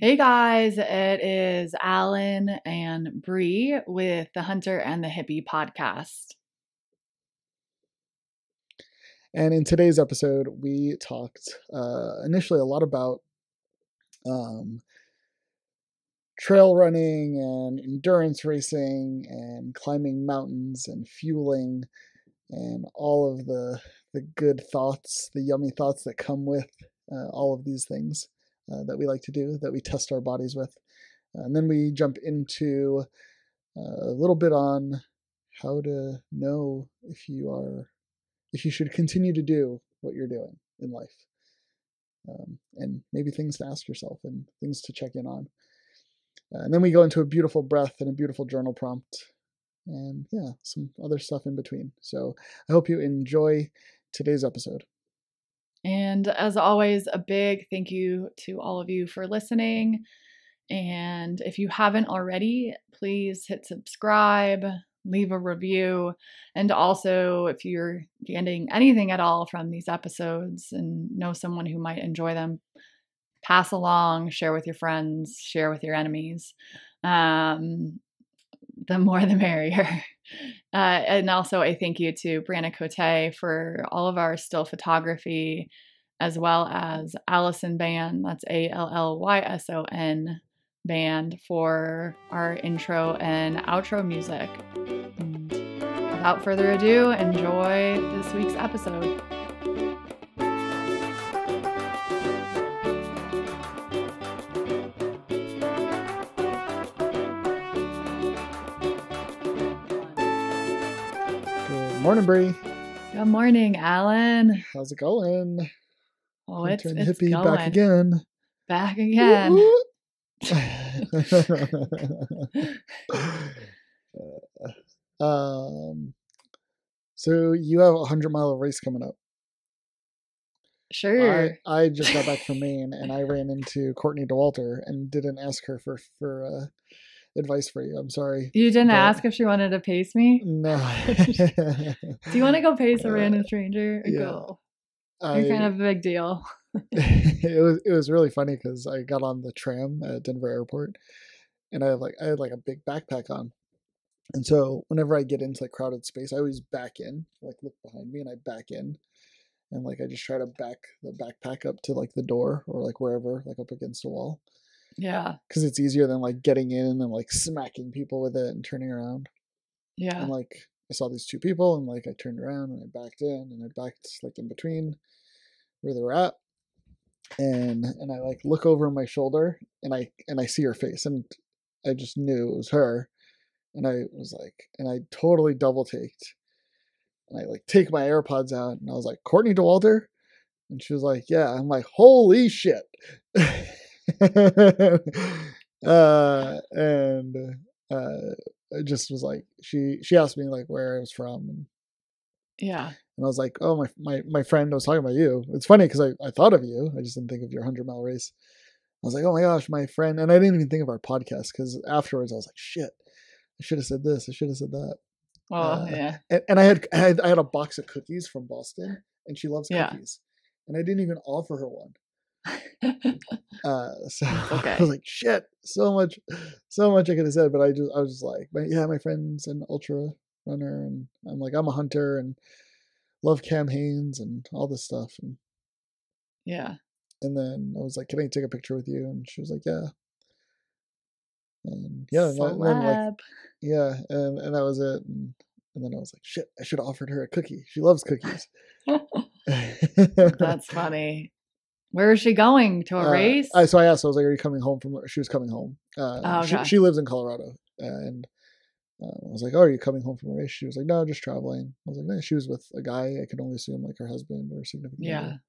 Hey guys, it is Alan and Bre with the Hunter and the Hippie podcast. And in today's episode, we talked uh, initially a lot about um, trail running and endurance racing and climbing mountains and fueling and all of the the good thoughts, the yummy thoughts that come with uh, all of these things uh, that we like to do, that we test our bodies with. And then we jump into uh, a little bit on how to know if you are, if you should continue to do what you're doing in life. Um, and maybe things to ask yourself and things to check in on. Uh, and then we go into a beautiful breath and a beautiful journal prompt and yeah, some other stuff in between. So I hope you enjoy today's episode. And as always, a big thank you to all of you for listening. And if you haven't already, please hit subscribe, leave a review, and also if you're getting anything at all from these episodes and know someone who might enjoy them, pass along, share with your friends, share with your enemies. Um, the more the merrier. Uh, and also a thank you to Brianna Cote for all of our still photography, as well as Allyson Band, that's A L L Y S O N band for our intro and outro music. And without further ado, enjoy this week's episode. Morning, Bre. Good morning, Alan. How's it going? Oh, it's, it's hippie going. back again. Back again. Um, so you have a hundred mile race coming up. Sure. I, I just got back from Maine and I ran into Courtney Dauwalter and didn't ask her for for uh, advice for you. I'm sorry. you didn't but- ask if she wanted to pace me? No. Do you want to go pace a random stranger? yeah. Go. I, You're kind of a big deal. it was it was really funny because I got on the tram at Denver Airport, and I have like I had like a big backpack on, and so whenever I get into like crowded space, I always back in, like look behind me, and I back in, and like I just try to back the backpack up to like the door or like wherever, like up against a wall, Yeah. because it's easier than like getting in and then like smacking people with it and turning around. Yeah. And like I saw these two people, and like I turned around and I backed in, and I backed like in between where they were at, and and I like look over my shoulder, and I and I see her face, and I just knew it was her, and I was like, and I totally double taked, and I like take my AirPods out, and I was like, Courtney Dauwalter, and she was like, yeah, I'm like, holy shit. uh and uh I just was like she she asked me like where I was from and, yeah. and I was like oh my my my friend I was talking about you it's funny because I, I thought of you I just didn't think of your 100 mile race I was like oh my gosh my friend and I didn't even think of our podcast because afterwards I was like shit I should have said this I should have said that Oh, Uh, yeah. and, and I had I had I had a box of cookies from Boston and she loves Yeah. cookies and I didn't even offer her one uh so Okay. I was like shit so much so much I could have said but I just I was just like my, yeah my friend's an ultra runner and I'm like I'm a hunter and love Cam Hanes and all this stuff and yeah. and then I was like can I take a picture with you and she was like yeah and yeah and then like yeah and and that was it and, and then I was like shit I should have offered her a cookie she loves cookies That's funny. Where is she going? To a Uh, race? I, so I asked, I was like, "Are you coming home from?" She was coming home. Uh, Oh, she, she lives in Colorado, and uh, I was like, "Oh, are you coming home from a race?" She was like, "No, just traveling." I was like, "No." She was with a guy. I could only assume like her husband or significant yeah. other.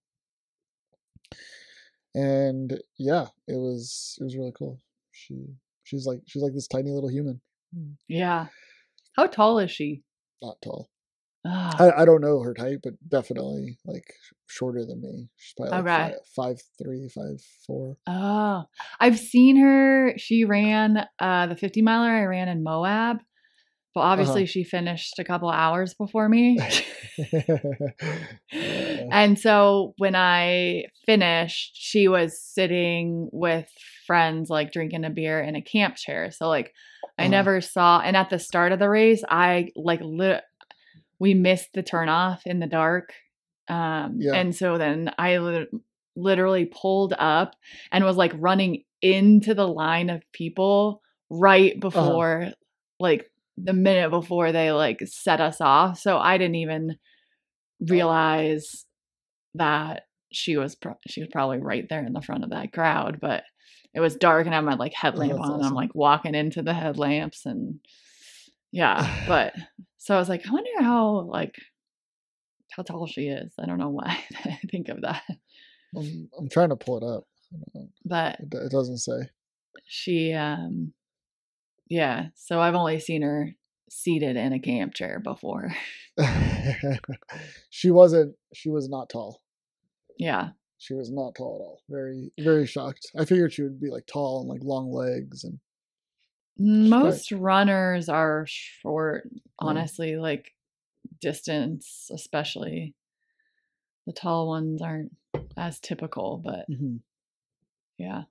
And yeah, it was it was really cool. She she's like she's like this tiny little human, Yeah. How tall is she? not tall. Ah, I, I don't know her type, but definitely like shorter than me. She's probably like Okay. five, five three, five four. Oh, I've seen her. She ran uh, the 50 miler I ran in Moab. But obviously, she finished a couple hours before me. Yeah. and so when I finished, she was sitting with friends, like drinking a beer in a camp chair. So, like, I Uh-huh. never saw, and at the start of the race, I like, lit, we missed the turnoff in the dark. Um, Yeah. And so then I lit- literally pulled up and was like running into the line of people right Uh-huh. before, like, the minute before they like set us off. So I didn't even realize that she was pro- she was probably right there in the front of that crowd, but it was dark and I had my like headlamp Oh, on. And I'm like walking into the headlamps and yeah, but so I was like, I wonder how like how tall she is. I don't know why I think of that, I'm, I'm trying to pull it up. I don't know. but It, it doesn't say. she um yeah. So I've only seen her seated in a camp chair before. she wasn't. She was not tall. yeah. She was not tall at all. Very, very shocked. I figured she would be like tall and like long legs and Most runners are short, Yeah. honestly, like distance, especially. The tall ones aren't as typical, but Mhm. yeah,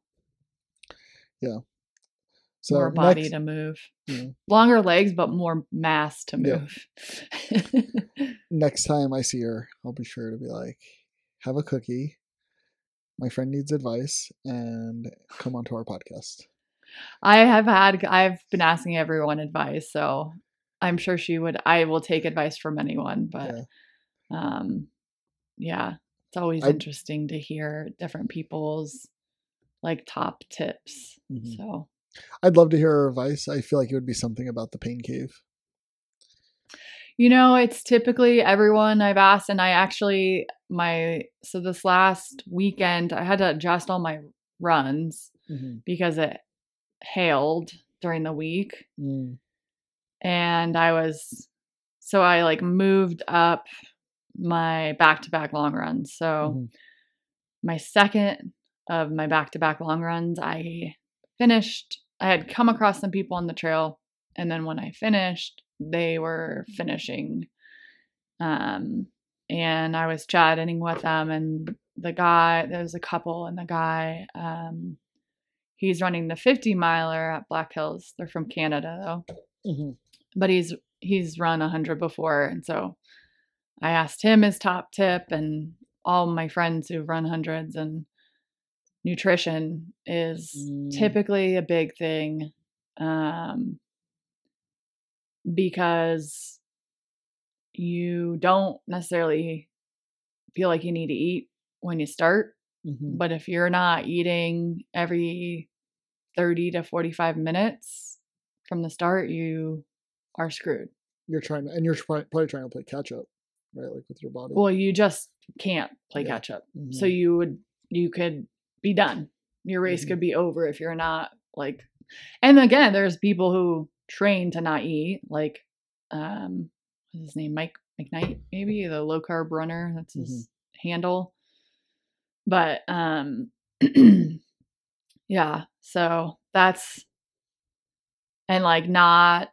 so more body next, to move. yeah. Longer legs, but more mass to Yeah. move. next time I see her, I'll be sure to be like, have a cookie. My friend needs advice and come onto our podcast. I have had, I've been asking everyone advice, so I'm sure she would, I will take advice from anyone, but Yeah. um, yeah, it's always I- interesting to hear different people's like top tips. Mhm. So I'd love to hear her advice. I feel like it would be something about the pain cave. You know, it's typically everyone I've asked, and I actually, my, so this last weekend, I had to adjust all my runs Mhm. because it hailed during the week. Mm. And I was, so I like moved up my back to back long runs. So Mhm. my second of my back to back long runs, I finished, I had come across some people on the trail. And then when I finished, they were finishing. Um, and I was chatting with them, and the guy, there was a couple, and the guy, um, he's running the 50 miler at Black Hills. They're from Canada though Mhm. but he's he's run hundred before, and so I asked him his top tip, and all my friends who've run hundreds and nutrition is Mm. typically a big thing, um, because you don't necessarily feel like you need to eat when you start, Mhm. but if you're not eating every 30 to 45 minutes from the start, you are screwed. You're trying to, and you're probably trying to play catch up, right? Like with your body. Well, you just can't play Yeah. catch up. So Mhm. you would you could be done. Your race Mhm. could be over if you're not like and again, there's people who train to not eat, like um what's his name? Mike McKnight, maybe the low carb runner. That's his handle. But um yeah, so that's and like not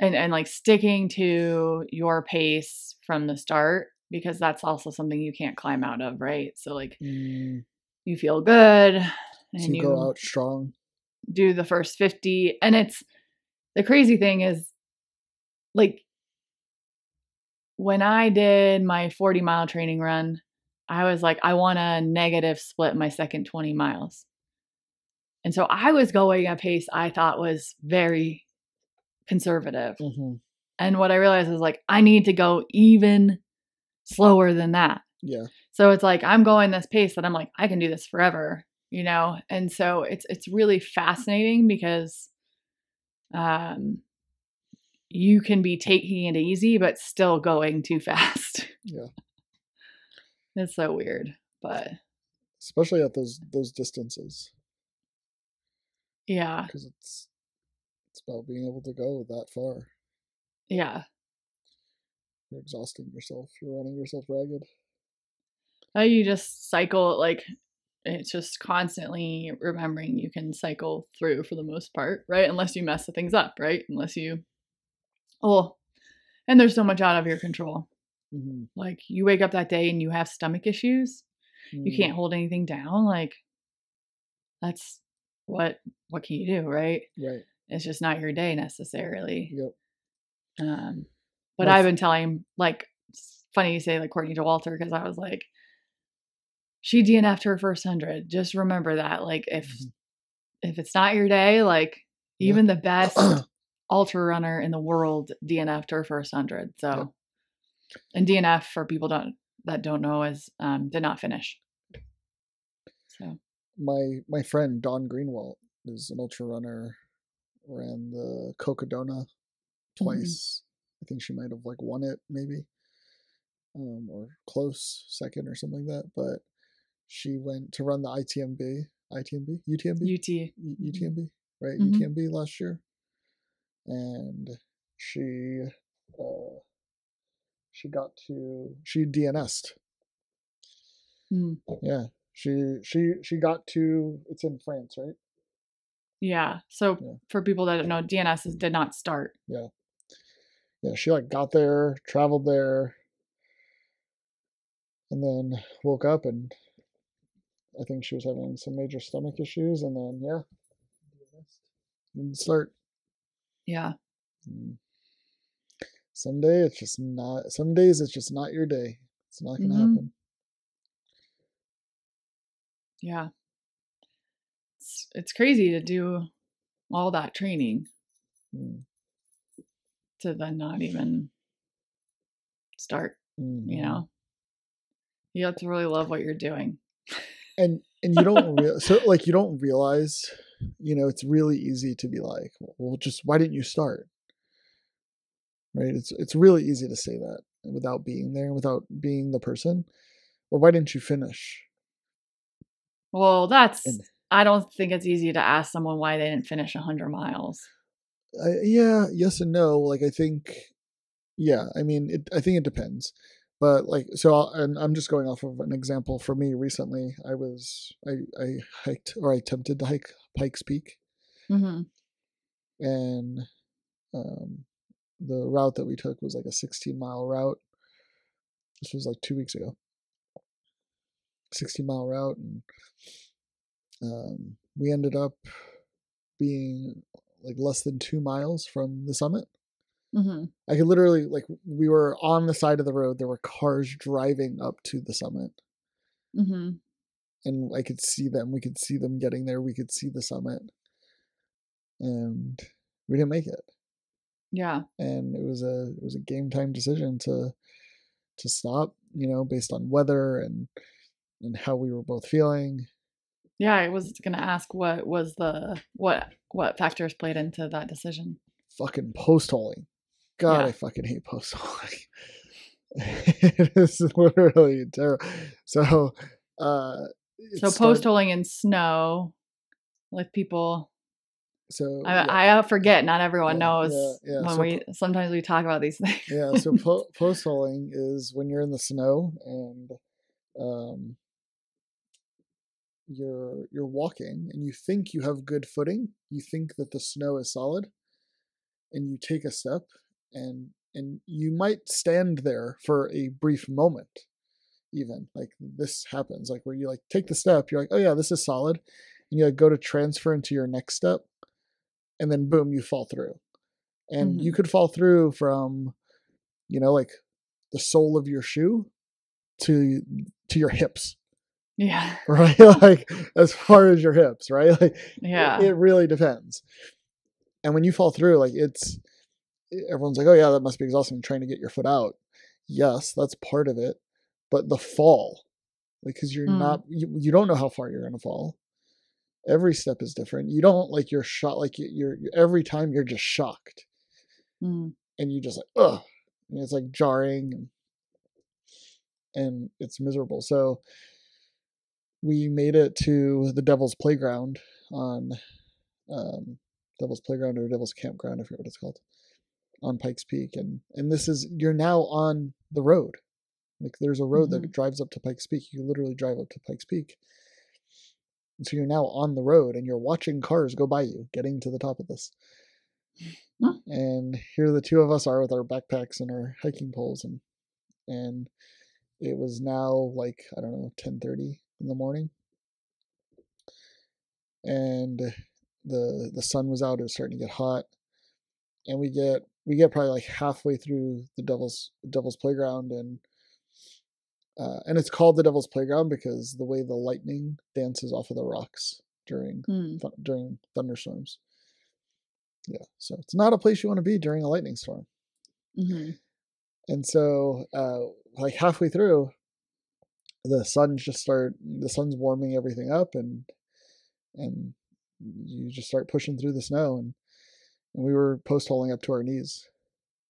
and and like sticking to your pace from the start because that's also something you can't climb out of, right? So like Mm, you feel good so and you you go out strong. do the first 50 and it's the crazy thing is like when I did my 40 mile training run, I was like, I want to negative split my second 20 miles. And so I was going a pace I thought was very conservative. hmm And what I realized is like, I need to go even slower than that. Yeah. So it's like I'm going this pace that I'm like I can do this forever, you know. And so it's it's really fascinating because um you can be taking it easy but still going too fast. Yeah. it's so weird, but Especially at those those distances, yeah, because it's it's about being able to go that far. yeah. You're exhausting yourself. You're running yourself ragged. Uh, you just cycle like it's just constantly remembering you can cycle through for the most part, right? Unless you mess the things up, right? Unless you Oh, and there's so much out of your control. Mm-hmm. Like you wake up that day and you have stomach issues, you Mm. can't hold anything down. Like that's what what can you do, right? Right. It's just not your day necessarily. Yep. Um, but I've been telling like it's funny you say like Courtney Dauwalter because I was like, she DNF'd her first hundred. Just remember that. Like if Mhm. if it's not your day, like Yeah. even the best ultra runner in the world DNF'd her first hundred. So and DNF for people don't that don't know is um did not finish. So my my friend Don Greenwald is an ultra runner. Ran the Cocodona twice. I think she might have like won it maybe, um, or close second or something like that. But she went to run the ITMB, ITMB, UTMB, UT. UTMB, right? Mhm. UTMB last year, and she uh, she got to she DNS'd. Mm. Yeah, she she she got to it's in France, right? Yeah. So Yeah. for people that don't know, DNS is, did not start. Yeah, Yeah, she like got there, traveled there, and then woke up and I think she was having some major stomach issues, and then yeah, didn't start. Yeah. Mm. Some day it's just not. Some days it's just not your day. It's not gonna Mhm. happen. Yeah. It's it's crazy to do all that training Mm. to then not even start, Mhm. you know. You have to really love what you're doing. and and you don't real so like you don't realize you know it's really easy to be like well just why didn't you start right it's it's really easy to say that without being there without being the person or why didn't you finish Well, that's And- I don't think it's easy to ask someone why they didn't finish 100 miles. I, yeah yes and no like i think yeah i mean it i think it depends but like so I'll, and i'm just going off of an example for me recently i was i i hiked or i attempted to hike pikes peak Mhm. and um, the route that we took was like a 16 mile route. This was like two weeks ago. 16 mile route, and um, we ended up being like less than two miles from the summit. Mhm. I could literally like we were on the side of the road. There were cars driving up to the summit, Mhm. and I could see them. We could see them getting there. We could see the summit, and we didn't make it. Yeah. and it was a it was a game time decision to to stop you know based on weather and and how we were both feeling Yeah, I was going to ask what was the what what factors played into that decision. fucking post holing god Yeah. i fucking hate post holing it is literally terrible so uh So post holing in snow like people so I, yeah, I forget not everyone Yeah, knows yeah, when So we sometimes we talk about these things. yeah so po- post holing is when you're in the snow and um you're you're walking and you think you have good footing you think that the snow is solid and you take a step and and you might stand there for a brief moment even like this happens like where you like take the step you're like oh yeah this is solid and you like, go to transfer into your next step and then boom you fall through and you mm-hmm. could fall through from you know like the sole of your shoe to to your hips yeah. right? Like as far as your hips right? Like Yeah. it, really depends. And when you fall through like it's everyone's like oh yeah that must be exhausting trying to get your foot out. Yes that's part of it but the fall like because you're Mm. not you, you don't know how far you're going to fall. Every step is different. You don't like you're shot like you- you're every time you're just shocked. Mm. and you just like ugh. And it's like jarring and, and it's miserable. So we made it to the devil's playground on um devil's playground or devil's campground i forget what it's called on pikes peak and and this is you're now on the road. Like there's a road that drives up to pikes peak you literally drive up to pikes peak. And so you're now on the road and you're watching cars go by you getting to the top of this. And here the two of us are with our backpacks and our hiking poles and and it was now like I don't know 10:30 in the morning. And the the sun was out, it was starting to get hot. And we get we get probably like halfway through the devil's devil's playground and uh, and it's called the devil's playground because the way the lightning dances off of the rocks during Mm. th- during thunderstorms yeah so it's not a place you want to be during a lightning storm hmm and so uh like halfway through the sun just start the sun's warming everything up and and you just start pushing through the snow and and we were post holing up to our knees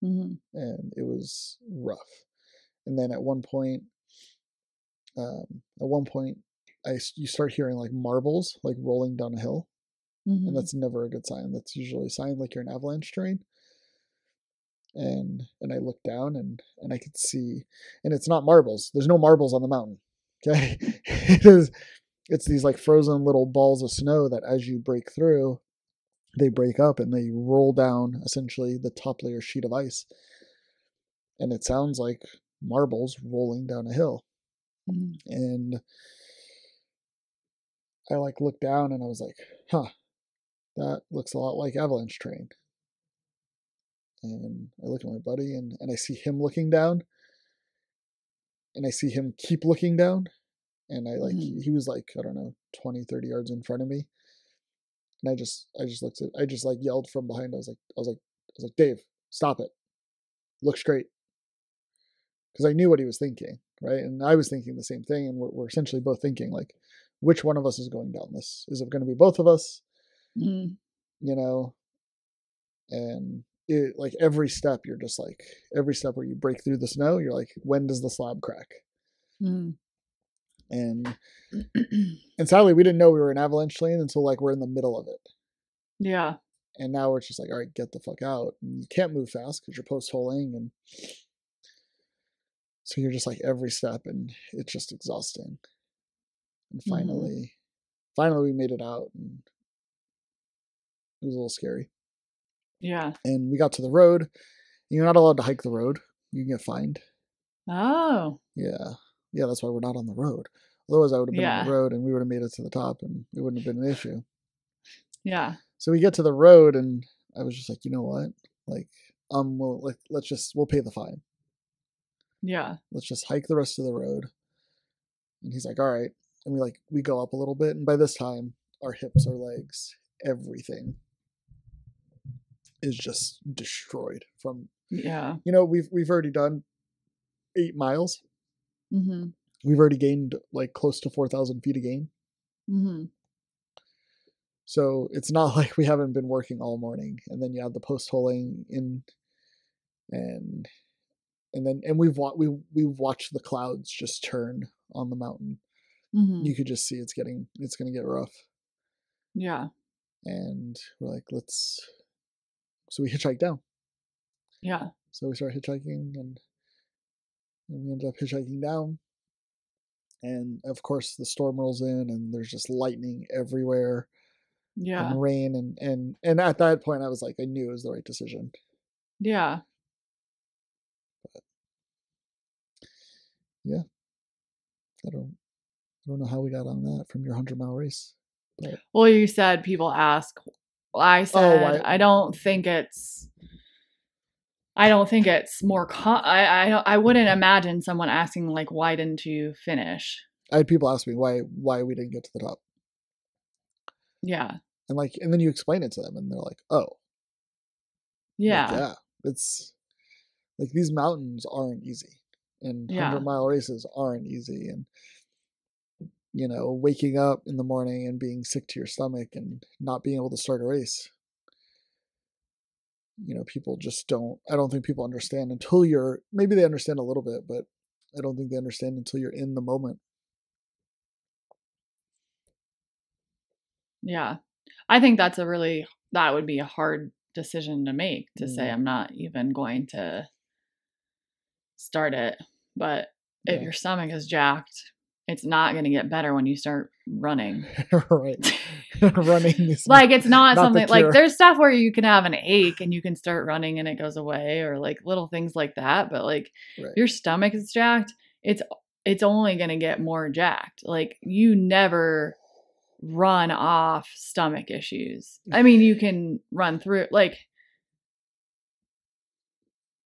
hmm and it was rough. And then at one point, um, at one point, i you start hearing like marbles like rolling down a hill, hmm and that's never a good sign. That's usually a sign like you're in avalanche terrain. And and I look down and and I could see, and it's not marbles. There's no marbles on the mountain. Okay, it is. It's these like frozen little balls of snow that as you break through, they break up and they roll down essentially the top layer sheet of ice. And it sounds like marbles rolling down a hill. hmm And I like looked down and I was like, huh, that looks a lot like avalanche terrain. And I look at my buddy and, and I see him looking down. And I see him keep looking down. And I like Mhm. he was like, I don't know, 20, 30 yards in front of me. And I just I just looked at I just like yelled from behind. I was like, I was like, I was like, Dave, stop it. Look straight. Because I knew what he was thinking, right? And I was thinking the same thing, and we're, we're essentially both thinking like, which one of us is going down this? Is it going to be both of us? hmm You know, and it like every step you're just like every step where you break through the snow, you're like, when does the slab crack? hmm And and sadly, we didn't know we were in avalanche lane until like we're in the middle of it. yeah. And now we're just like, all right, get the fuck out. And you can't move fast because you're post holing, and so you're just like every step, and it's just exhausting. And Mhm. finally, finally, we made it out, and it was a little scary. Yeah. And we got to the road. You're not allowed to hike the road. You can get fined. Oh. Yeah, yeah, that's why we're not on the road. Otherwise, I would have been on the road, and we would have made it to the top, and it wouldn't have been an issue. Yeah. So we get to the road, and I was just like, you know what? Like, um, we'll like let's just we'll pay the fine. Yeah. Let's just hike the rest of the road. And he's like, all right. And we like we go up a little bit, and by this time, our hips, our legs, everything is just destroyed. From Yeah. you know, we've we've already done eight miles. hmm We've already gained like close to four thousand feet of gain. hmm So it's not like we haven't been working all morning, and then you have the post holing in, and and then and we've wa- we we've watched the clouds just turn on the mountain. hmm You could just see it's getting it's gonna get rough, Yeah. and we're like, let's. So we hitchhike down. Yeah. So we start hitchhiking, and and we ended up hitchhiking down. And of course, the storm rolls in, and there's just lightning everywhere. Yeah. and rain and and and at that point I was like I knew it was the right decision. Yeah. Yeah. I don't I don't know how we got on that from your hundred mile race. Well, you said people ask. I oh, said why- I don't think it's. I don't think it's more. Com- I I don't- I wouldn't imagine someone asking like, "Why didn't you finish?" I had people ask me why why we didn't get to the top, Yeah. and like and then you explain it to them, and they're like, oh, Like, Yeah. yeah, it's like these mountains aren't easy, and Yeah. hundred mile races aren't easy, and you know waking up in the morning and being sick to your stomach and not being able to start a race you know people just don't i don't think people understand until you're maybe they understand a little bit but i don't think they understand until you're in the moment Yeah. I think that's a really that would be a hard decision to make to say Mm. I'm not even going to start it. But if Yeah. your stomach is jacked it's not going to get better when you start running. right. Running is Like it's not, Not the something like there's stuff where you can have an ache and you can start running and it goes away or like little things like that, but like Right. your stomach is jacked, it's it's only going to get more jacked. Like you never run off stomach issues. Mm. I mean, you can run through like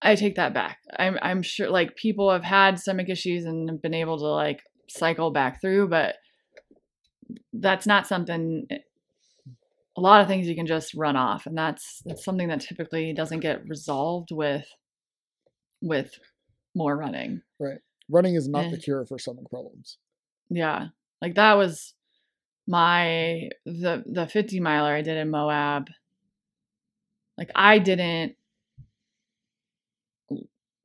I take that back. I'm I'm sure like people have had stomach issues and been able to like cycle back through, but that's not something a lot of things you can just run off and that's that's something that typically doesn't get resolved with with more running. Right. Running is not the Eh. cure for stomach problems. Yeah. Like that was my the the 50 miler I did in Moab. Like I didn't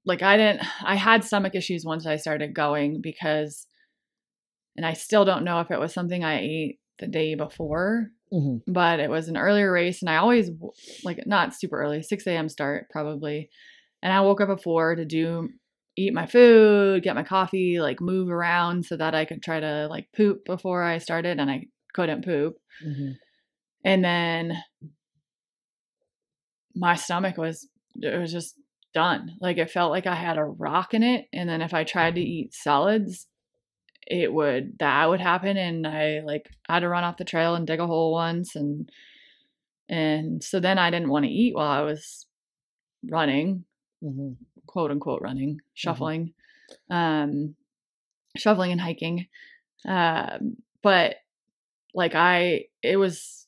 like I didn't I had stomach issues once I started going because and I still don't know if it was something I ate the day before, hmm but it was an earlier race and I always like not super early, 6 a.m. start probably. And I woke up at four to do eat my food, get my coffee, like move around so that I could try to like poop before I started and I couldn't poop. hmm And then my stomach was it was just done. Like it felt like I had a rock in it and then if I tried to eat solids it would that would happen and I like had to run off the trail and dig a hole once and and so then I didn't want to eat while I was running hmm quote unquote running, shuffling, um, shoveling and hiking. Um, but like I, it was,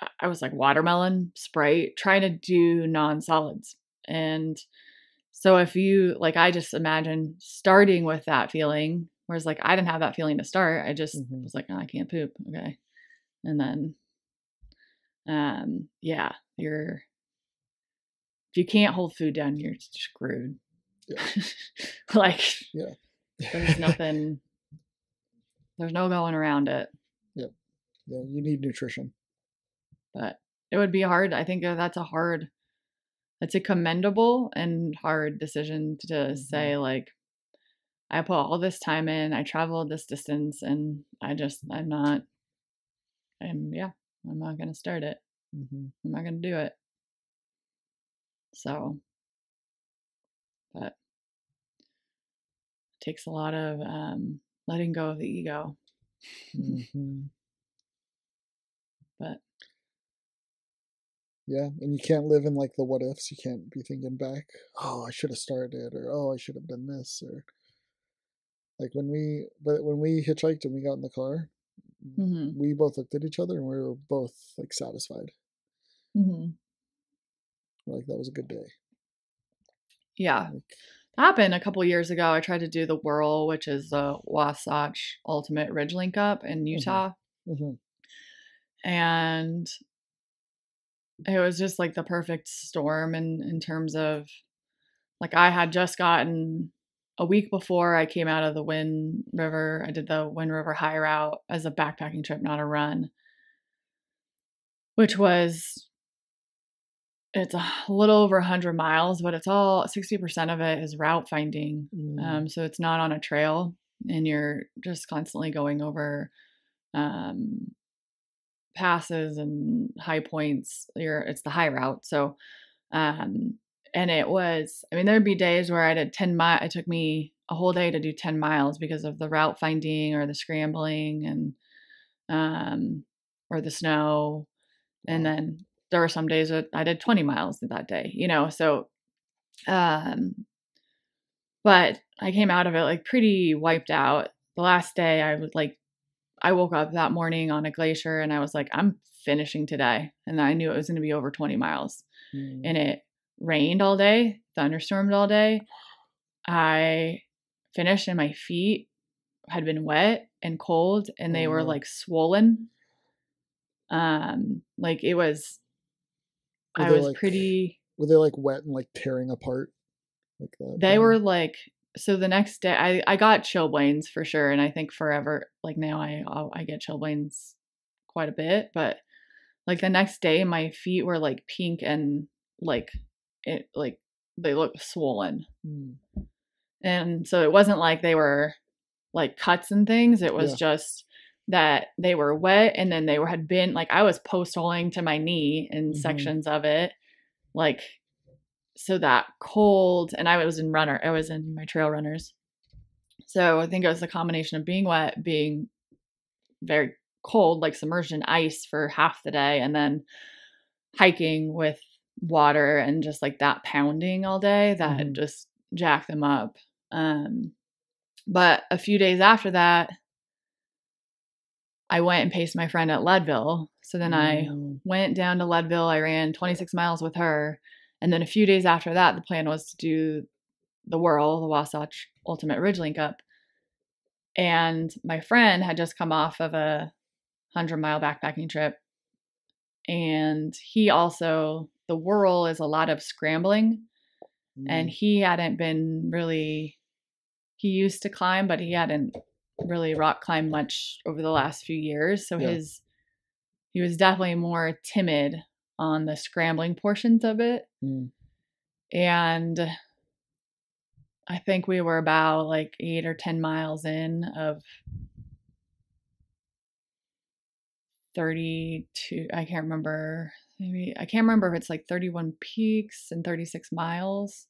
I- I was like watermelon, Sprite, trying to do non solids. And so if you, like, I just imagine starting with that feeling, whereas like I didn't have that feeling to start. I just Mhm. was like, oh, I can't poop. Okay. And then, um, yeah, you're, if you can't hold food down, you're screwed. Yeah. like Yeah. there's nothing there's no going around it. Yeah. yeah, you need nutrition. But it would be hard. I think that's a hard it's a commendable and hard decision to Mhm. say like I put all this time in, I traveled this distance and I just I'm not I'm yeah, I'm not gonna start it. hmm I'm not gonna do it. So, but it takes a lot of um, letting go of the ego. hmm But Yeah, and you can't live in like the what ifs. You can't be thinking back. Oh, I should have started, or oh, I should have done this, or like when we, but when we hitchhiked and we got in the car, mhm, we both looked at each other and we were both like satisfied. mhm. Like that was a good day. yeah, Like, happened a couple years ago. I tried to do the WURL, which is the Wasatch Ultimate Ridge Link Up in Utah, mhm, and it was just like the perfect storm in in terms of like I had just gotten a week before I came out of the Wind River. I did the Wind River High Route as a backpacking trip, not a run, which was it's a little over 100 miles, but it's all 60% of it is route finding. mm, Um, so it's not on a trail, and you're just constantly going over um, passes and high points. You're it's the high route. So, um, and it was. I mean, there'd be days where I did 10 mile. It took me a whole day to do 10 miles because of the route finding or the scrambling and um, or the snow. And then there were some days that I did 20 miles that day. You know, so um but I came out of it like pretty wiped out. The last day I was like I woke up that morning on a glacier and I was like I'm finishing today and I knew it was going to be over 20 miles. Mm, And it rained all day, thunderstormed all day. I finished and my feet had been wet and cold and they Oh, were like swollen. Um like it was Were I was like- pretty were they like wet and like tearing apart? Like that. they were like so the next day I, I got chilblains for sure and i think forever like now i i get chilblains quite a bit but like the next day my feet were like pink and like it like they looked swollen Mm, and so it wasn't like they were like cuts and things. It was Yeah. just that they were wet and then they were had been like I was post holing to my knee in Mhm. sections of it. Like so that cold and I was in runner I was in my trail runners. So I think it was the combination of being wet, being very cold, like submerged in ice for half the day, and then hiking with water and just like that pounding all day that Mhm. just jacked them up. Um, but a few days after that, I went and paced my friend at Leadville. So then I Mm, went down to Leadville. I ran 26 miles with her. And then a few days after that, the plan was to do the WURL, the Wasatch Ultimate Ridge Link Up. And my friend had just come off of a 100 mile backpacking trip. And he also, the WURL is a lot of scrambling. And mm, he hadn't been really, he used to climb, but he hadn't really rock climbed much over the last few years. So Yeah. his, he was definitely more timid on the scrambling portions of it. Mm, And I think we were about like eight or 10 miles in of 32. I can't remember. Maybe I can't remember if it's like 31 peaks and 36 miles,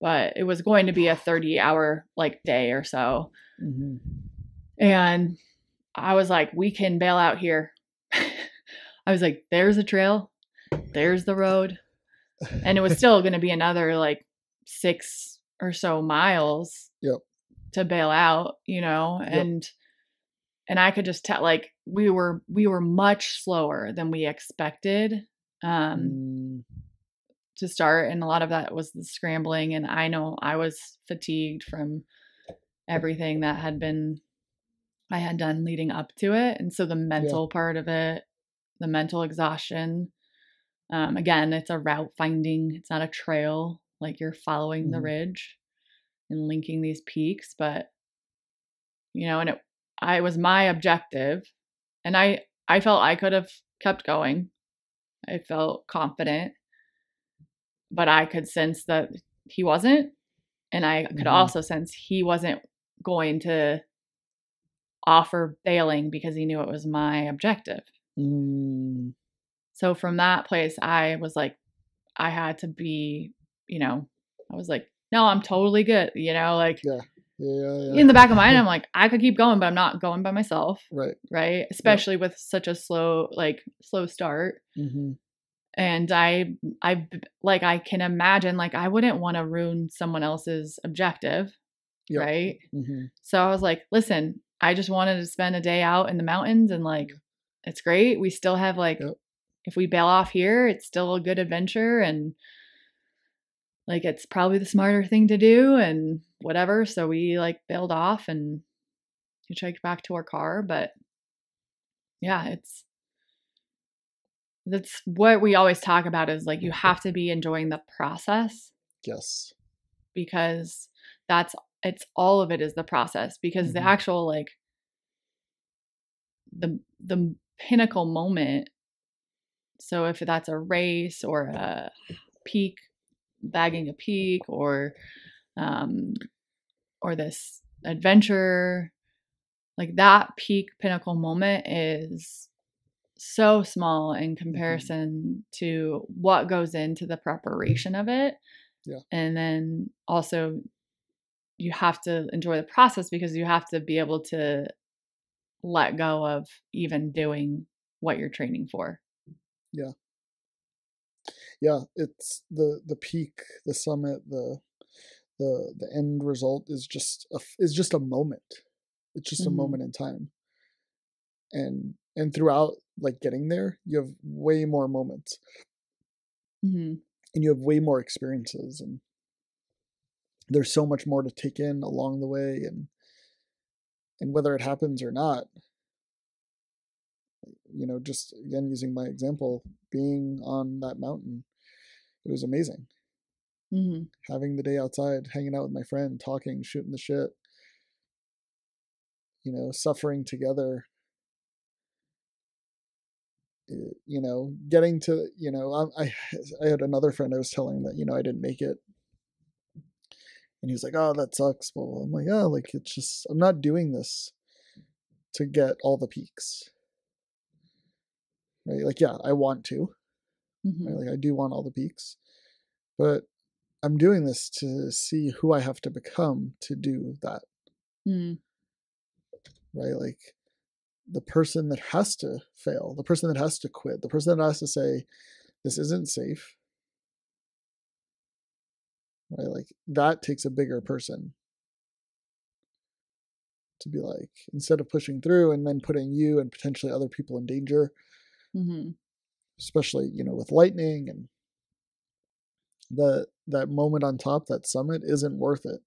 but it was going to be a 30 hour like day or so. mhm. And I was like, we can bail out here. I was like, there's a trail, there's the road. And it was still going to be another like six or so miles Yep. to bail out, you know, Yep. and and I could just tell like we were we were much slower than we expected um Mm, to start and a lot of that was the scrambling and I know I was fatigued from everything that had been I had done leading up to it and so the mental part of it the mental exhaustion um again it's a route finding it's not a trail like you're following the Mhm. ridge and linking these peaks but you know and it I was my objective and I I felt I could have kept going I felt confident but I could sense that he wasn't. And I could Mhm. also sense he wasn't going to offer bailing because he knew it was my objective. mm, So from that place, I was like, I had to be, you know, I was like, no, I'm totally good. You know, like yeah, yeah. in the back of my mind, I'm like, I could keep going, but I'm not going by myself. right. Right. Especially with such a slow, like, slow start. hmm and i i like i can imagine like i wouldn't want to ruin someone else's objective Yep. right hmm so i was like listen i just wanted to spend a day out in the mountains and like it's great we still have like Yep. If we bail off here it's still a good adventure and like it's probably the smarter thing to do and whatever so we like bailed off and hitchhiked back to our car but yeah it's that's what we always talk about is like you have to be enjoying the process Yes. because that's it's all of it is the process because the Mhm. actual like the the pinnacle moment so if that's a race or a peak bagging a peak or um or this adventure like that peak pinnacle moment is so small in comparison to what goes into the preparation of it. Yeah. and then also you have to enjoy the process because you have to be able to let go of even doing what you're training for yeah. Yeah, it's the the peak the summit the the the end result is just a is just a moment. It's just Mhm. a moment in time. And and throughout like getting there you have way more moments. Hmm and you have way more experiences and there's so much more to take in along the way and and whether it happens or not you know just again using my example being on that mountain it was amazing. Hmm having the day outside hanging out with my friend talking shooting the shit. You know suffering together. Eh, you know getting to you know I, I i had another friend i was telling that you know i didn't make it. And he's like, oh, that sucks. Well, I'm like, oh, like it's just I'm not doing this to get all the peaks. Right? Like, yeah, I want to. Mhm. Right? Like I do want all the peaks. But I'm doing this to see who I have to become to do that. Mm. right? Like the person that has to fail, the person that has to quit, the person that has to say, this isn't safe, right? Like that takes a bigger person to be like, instead of pushing through and then putting you and potentially other people in danger, Mhm. especially, you know, with lightning and the that moment on top, that summit isn't worth it.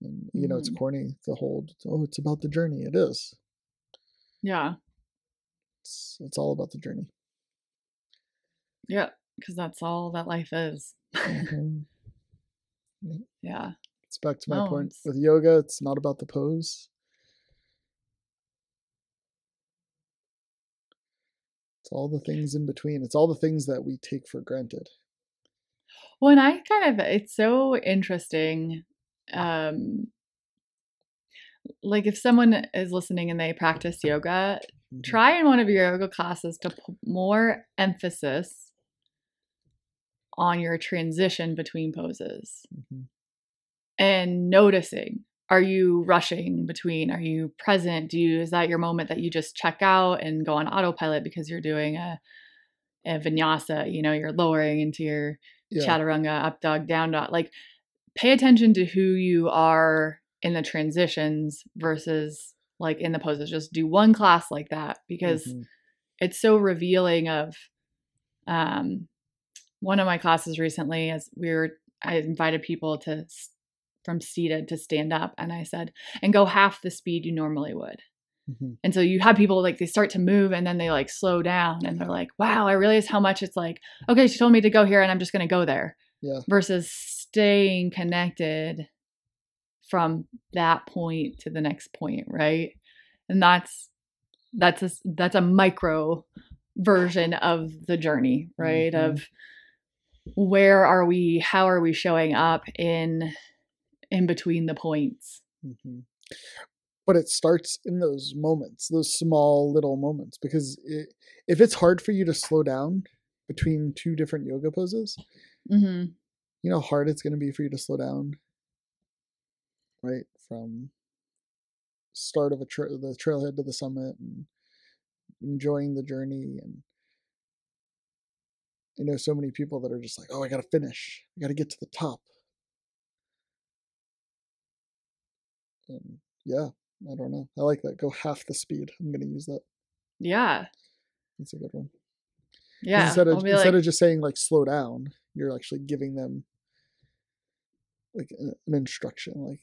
And, you know, it's Mhm. corny to hold, oh, it's about the journey. It is. Yeah. It's, it's all about the journey. Yeah. Because that's all that life is. Mhm. Yeah. It's back to my No, point it's- with yoga. It's not about the pose. It's all the things in between. It's all the things that we take for granted. Well, and I kind of, it's so interesting. Um, like if someone is listening and they practice yoga, Mhm. try in one of your yoga classes to put more emphasis on your transition between poses Mhm. and noticing are you rushing between are you present do you is that your moment that you just check out and go on autopilot because you're doing a, a vinyasa you know you're lowering into your Yeah. chaturanga up dog down dog like pay attention to who you are in the transitions versus like in the poses just do one class like that because Mhm. it's so revealing of um one of my classes recently as we were i invited people to from seated to stand up and i said and go half the speed you normally would Mhm. and so you have people like they start to move and then they like slow down and they're like wow i realize how much it's like okay she told me to go here and i'm just going to go there Yeah. versus staying connected from that point to the next point right and that's that's a that's a micro version of the journey right Mhm. of where are we how are we showing up in in between the points hmm But it starts in those moments, those small little moments, because it, if it's hard for you to slow down between two different yoga poses, mm-hmm. you know how hard it's going to be for you to slow down, right? From start of a tra- the trailhead to the summit and enjoying the journey and I know so many people that are just like, oh, I got to finish. I got to get to the top. And yeah, I don't know. I like that. Go half the speed. I'm going to use that. yeah That's a good one. yeah Instead of instead like, of just saying like slow down, you're actually giving them like an an instruction, like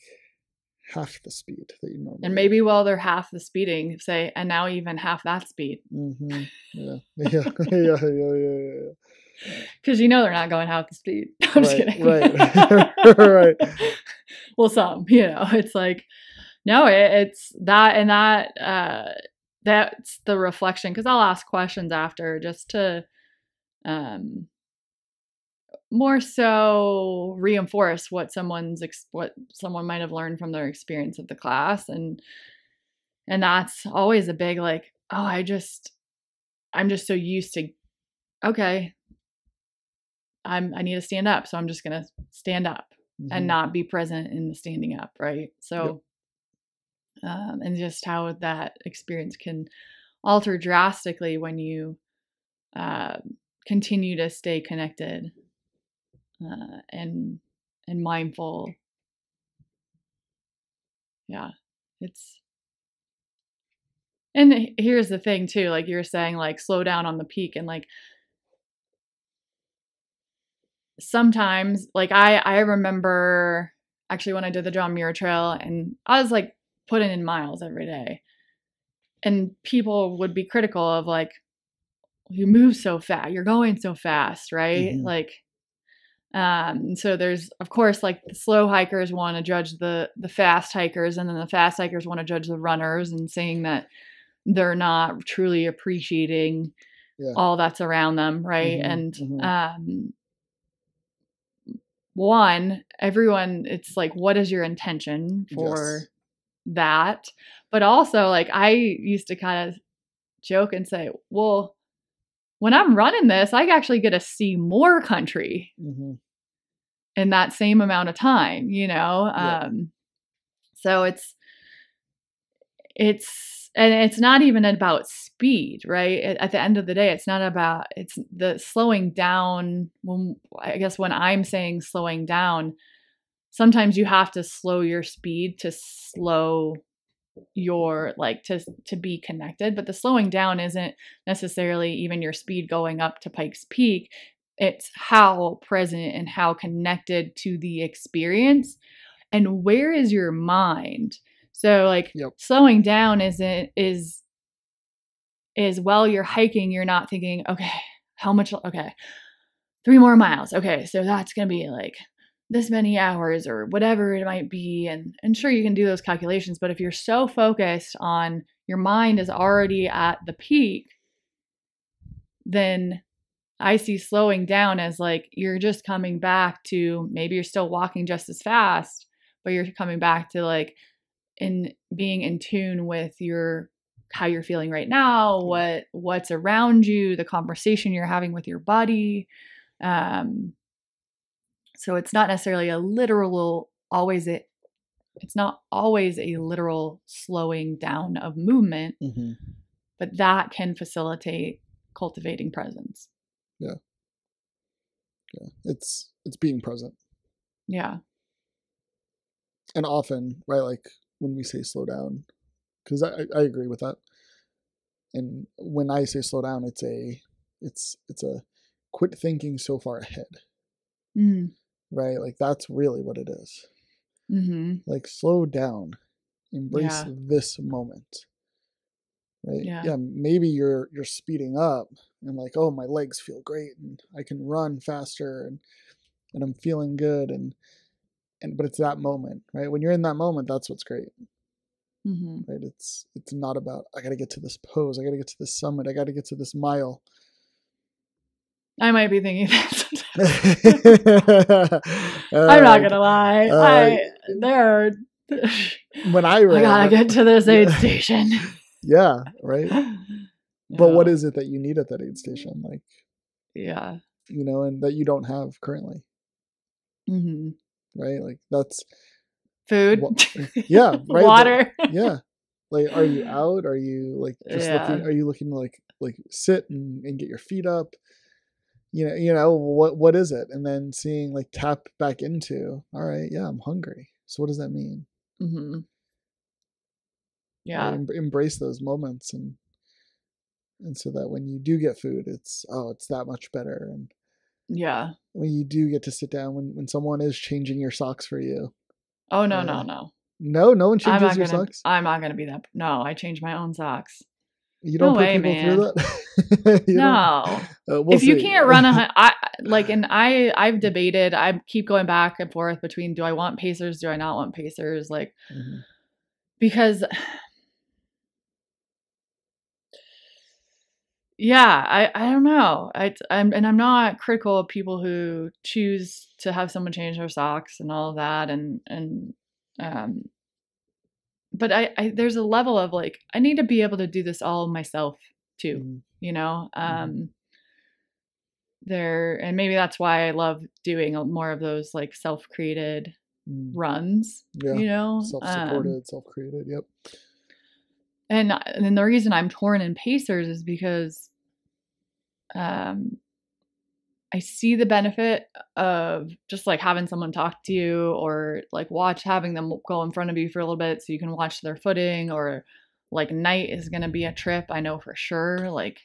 half the speed that you normally. and maybe while they're half the speeding say and now even half that speed hmm Yeah. Yeah. yeah. Yeah. Yeah. Yeah. Yeah. because you know they're not going half the speed i'm just kidding right. Right. Well some you know it's like no it, it's that and that uh that's the reflection because i'll ask questions after just to um more so reinforce what someone's ex- what someone might have learned from their experience of the class and and that's always a big like oh i just i'm just so used to okay i'm i need to stand up so i'm just gonna stand up and Mhm. not be present in the standing up right? So um, and just how that experience can alter drastically when you uh, continue to stay connected uh, and and mindful. Yeah it's and here's the thing too like you're saying like slow down on the peak and like sometimes like i i remember actually when i did the john muir trail and i was like putting in miles every day and people would be critical of like you move so fast you're going so fast right Mhm. like um so there's of course like the slow hikers want to judge the the fast hikers and then the fast hikers want to judge the runners and saying that they're not truly appreciating Yeah. all that's around them right Mhm, and mhm. um one, everyone, it's like, what is your intention for Yes. that? But also, like, I used to kind of joke and say, well, when I'm running this, I actually get to see more country hmm in that same amount of time, you know? Yeah. Um, so it's, it's, and it's not even about speed, right? At, the end of the day, it's not about, it's the slowing down. When I guess when I'm saying slowing down, sometimes you have to slow your speed to slow your like to to be connected but the slowing down isn't necessarily even your speed going up to Pikes Peak it's how present and how connected to the experience and where is your mind so like Yep. slowing down isn't is is while you're hiking you're not thinking okay how much okay three more miles okay so that's gonna be like this many hours or whatever it might be and and sure you can do those calculations but if you're so focused on your mind is already at the peak then i see slowing down as like you're just coming back to maybe you're still walking just as fast but you're coming back to like in being in tune with your how you're feeling right now what what's around you the conversation you're having with your body um so it's not necessarily a literal always it it's not always a literal slowing down of movement hmm but that can facilitate cultivating presence Yeah. Yeah. It's it's being present. yeah and often right like when we say slow down because I, I agree with that. And when i say slow down it's a it's it's a quit thinking so far ahead. Mm right? Like that's really what it is. Hmm like slow down. Embrace Yeah. this moment. Right? Yeah. maybe you're you're speeding up and like oh my legs feel great and i can run faster and and i'm feeling good and and but it's that moment right? When you're in that moment that's what's great. Hmm right? It's it's not about i gotta get to this pose i gotta get to this summit i gotta get to this mile. I might be thinking that. I'm i'm not gonna lie. uh, i there are when i i gotta get to this aid Yeah. station. Yeah right? But what Yeah. is it that you need at that aid station like yeah. you know and that you don't have currently? Hmm right? Like that's food? yeah right? Water? yeah. Like are you out? Are you like just looking are you looking to like like sit and, and get your feet up? You know you know what what is it? And then seeing like tap back into all right yeah i'm hungry. So what does that mean? Mm-hmm. Yeah. Em- embrace those moments and and so that when you do get food it's oh it's that much better. And yeah when you do get to sit down when when someone is changing your socks for you oh no Yeah. no no no no one changes your gonna socks i'm not gonna be that no i change my own socks you don't put way, people man. through that You no Uh, we'll if you can't run a I like and I I've debated I keep going back and forth between do I want pacers do I not want pacers like Mhm. because yeah I I don't know I I'm and I'm not critical of people who choose to have someone change their socks and all of that and and um but I, I there's a level of like I need to be able to do this all myself too Mhm. you know Mhm. um there and maybe that's why i love doing more of those like self-created Mm. runs Yeah. you know Um, Self-supported, self-created. Yep. and and the reason i'm torn in pacers is because um i see the benefit of just like having someone talk to you or like watch having them go in front of you for a little bit so you can watch their footing or like night is going to be a trip i know for sure like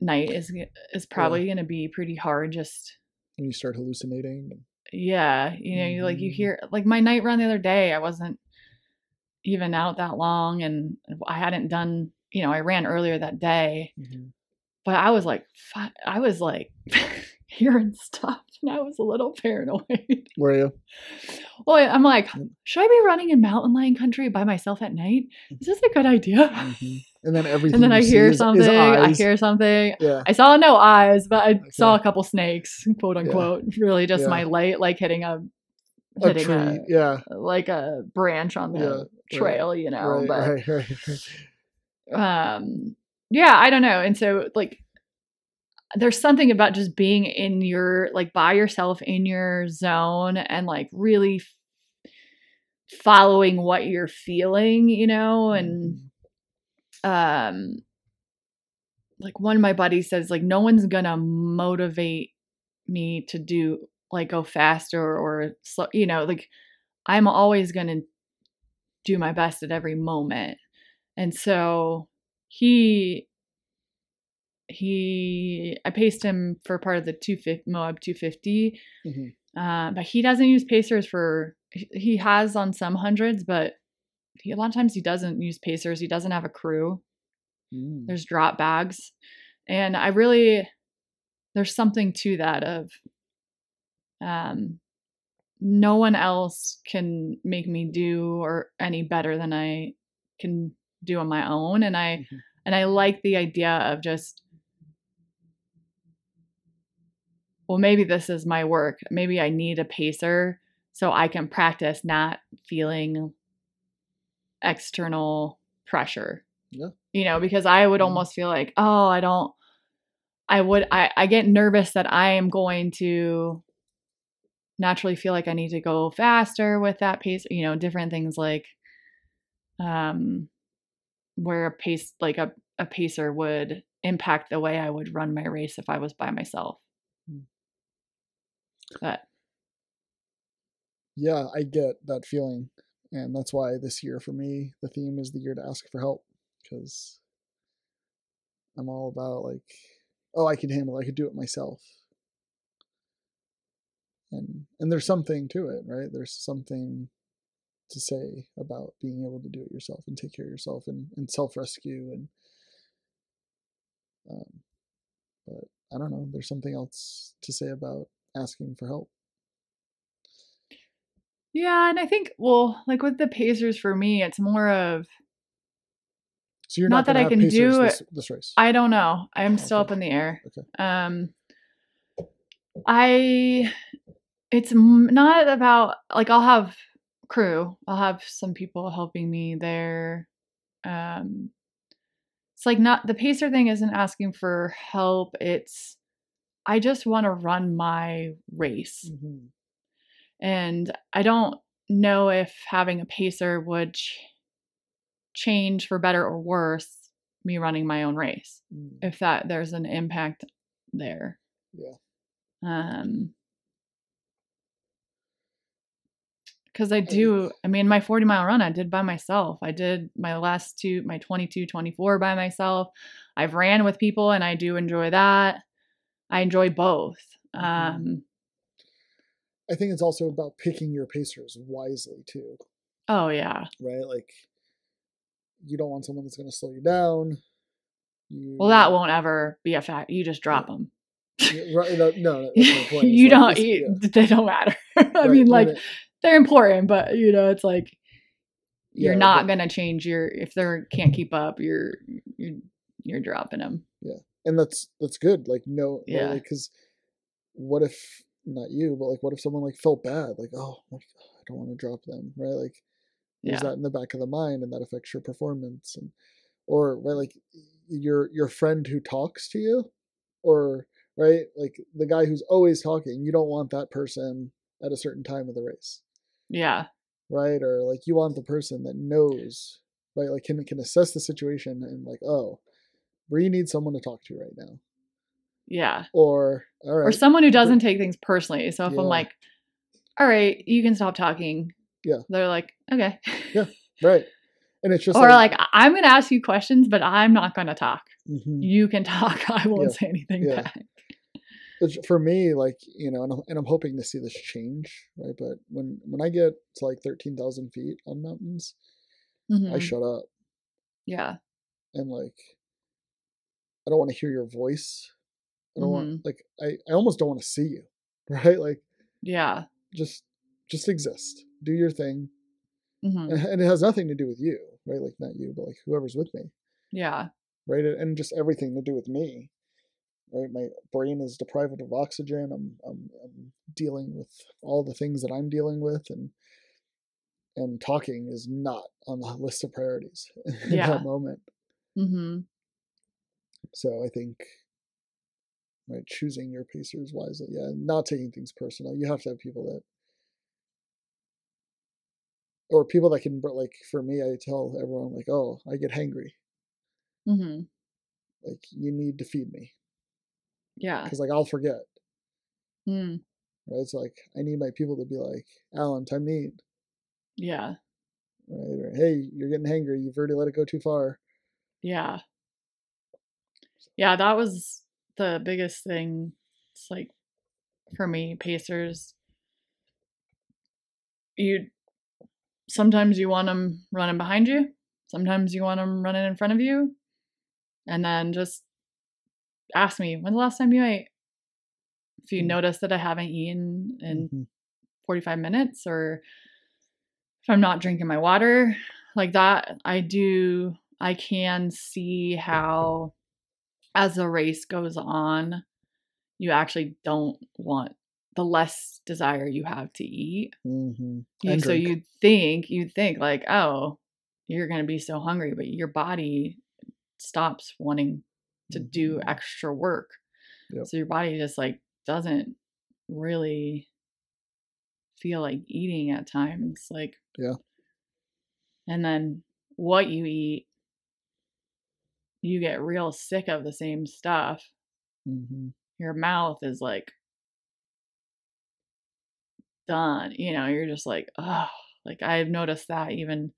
night is is probably going to be pretty hard just When you start hallucinating. yeah you know you like you Mhm. hear like my night run the other day i wasn't even out that long and i hadn't done you know i ran earlier that day Mhm. But i was like i was like hearing stuff and i was a little paranoid Were you? well i'm like should i be running in mountain lion country by myself at night is this a good idea Mhm. and then everything. and then I hear is- is something. I hear something. Yeah. I saw no eyes, but I saw a couple snakes, quote unquote. Really, just Yeah. my light, like hitting a A hitting tree. a, yeah. like a branch on the Yeah, trail, you know. Right, but right, right. um yeah i don't know and so like there's something about just being in your like by yourself in your zone and like really f- following what you're feeling you know and Mhm. um like one of my buddies says like no one's gonna motivate me to do like go faster or slow you know like i'm always gonna do my best at every moment and so he he i paced him for part of the 250 moab 250 Mhm. uh, but he doesn't use pacers for he- he has on some hundreds but he, a lot of times he doesn't use pacers he doesn't have a crew Mm. there's drop bags and i really there's something to that of um no one else can make me do or any better than i can do on my own and i Mhm. and i like the idea of just well maybe this is my work maybe i need a pacer so i can practice not feeling external pressure Yeah. you know because i would Mhm. almost feel like oh i don't i would i i get nervous that i am going to naturally feel like i need to go faster with that pace you know different things like um where a pace like a, a pacer would impact the way i would run my race if i was by myself Mm. but Yeah, I get that feeling. And that's why this year for me, the theme is the year to ask for help. Because I'm all about like, oh, I can handle it. I could do it myself. And and there's something to it, right? There's something to say about being able to do it yourself and take care of yourself and, and self rescue and um, but I don't know. There's something else to say about asking for help. yeah and i think well like with the pacers for me it's more of So you're Not not, that I can Pacers do this, this race. I don't know. I'm still up in the air. Okay. Um, I, it's not about like I'll have crew. I'll have some people helping me there. Um, it's like not the pacer thing isn't asking for help. It's I just want to run my race, Mhm. and I don't know if having a pacer would ch- change for better or worse me running my own race Mm, if that there's an impact there. Yeah. Um because I do I mean my 40 mile run I did by myself. I did my last two my 22 24 by myself. I've ran with people and I do enjoy that. I enjoy both. Mhm. Um I think it's also about picking your pacers wisely too, oh yeah. right? Like you don't want someone that's going to slow you down. You, Well that won't ever be a fact. You just drop them. Yeah, right, no, no, point. You like, don't you, yeah, they don't matter. I right, mean like no, they're important, but you know, it's like you're yeah, not but- gonna change your if they can't keep up, you're you're you're dropping them. Yeah, and that's that's good. Like no, uh, Yeah. yeah, because what if not you, but like what if someone like felt bad, like oh, like I don't want to drop them, right? Like there's Yeah. that in the back of the mind, and that affects your performance, and or right, like your your friend who talks to you, or right, like the guy who's always talking. You don't want that person at a certain time of the race, Yeah, right? Or like you want the person that knows, right? Like can can assess the situation and like oh, Bre needs someone to talk to right now, yeah. or all right, Or someone who doesn't take things personally. So if Yeah. I'm like, all right, you can stop talking. Yeah. They're like, okay. Yeah. Right, and it's just or like, "I- I'm gonna ask you questions, but I'm not gonna talk. mhm. You can talk. I won't Yeah. say anything Yeah. back. For me like you know and I'm, and I'm hoping to see this change right but when when i get to like 13,000 feet on mountains i Mhm. shut up Yeah. and like i don't want to hear your voice i don't Mm-hmm. want like I, I almost don't want to see you right like Yeah. just just exist do your thing hmm and, and it has nothing to do with you right like not you but like whoever's with me Yeah. right? And just everything to do with me. Right, my brain is deprived of oxygen. I'm, I'm, I'm dealing with all the things that I'm dealing with, and and talking is not on the list of priorities in Yeah. that moment. Mm-hmm. So I think, right, choosing your pacers wisely, yeah, not taking things personal. You have to have people that, or people that can, like, for me, I tell everyone, like, oh, I get hangry. Mm-hmm. Like, you need to feed me Yeah. because, like, I'll forget. Mm. Right, it's like I need my people to be like, Alan, time to eat. Yeah. Right, or hey, you're getting hangry. You've already let it go too far. Yeah. Yeah, that was the biggest thing. It's like for me, pacers. You sometimes you want them running behind you, sometimes you want them running in front of you, and then just ask me when's the last time you ate. If you Mm. notice that I haven't eaten in Mhm. 45 minutes or if I'm not drinking my water like that, I do, I can see how as the race goes on, you actually don't want the less desire you have to eat. Mhm. You, so you think, you think like, oh, you're going to be so hungry, but your body stops wanting to do extra work. Yep. So your body just like doesn't really feel like eating at times. Like, Yeah. And then what you eat, you get real sick of the same stuff. Mhm. Your mouth is like done. You know, you're just like, oh, like I've noticed that even.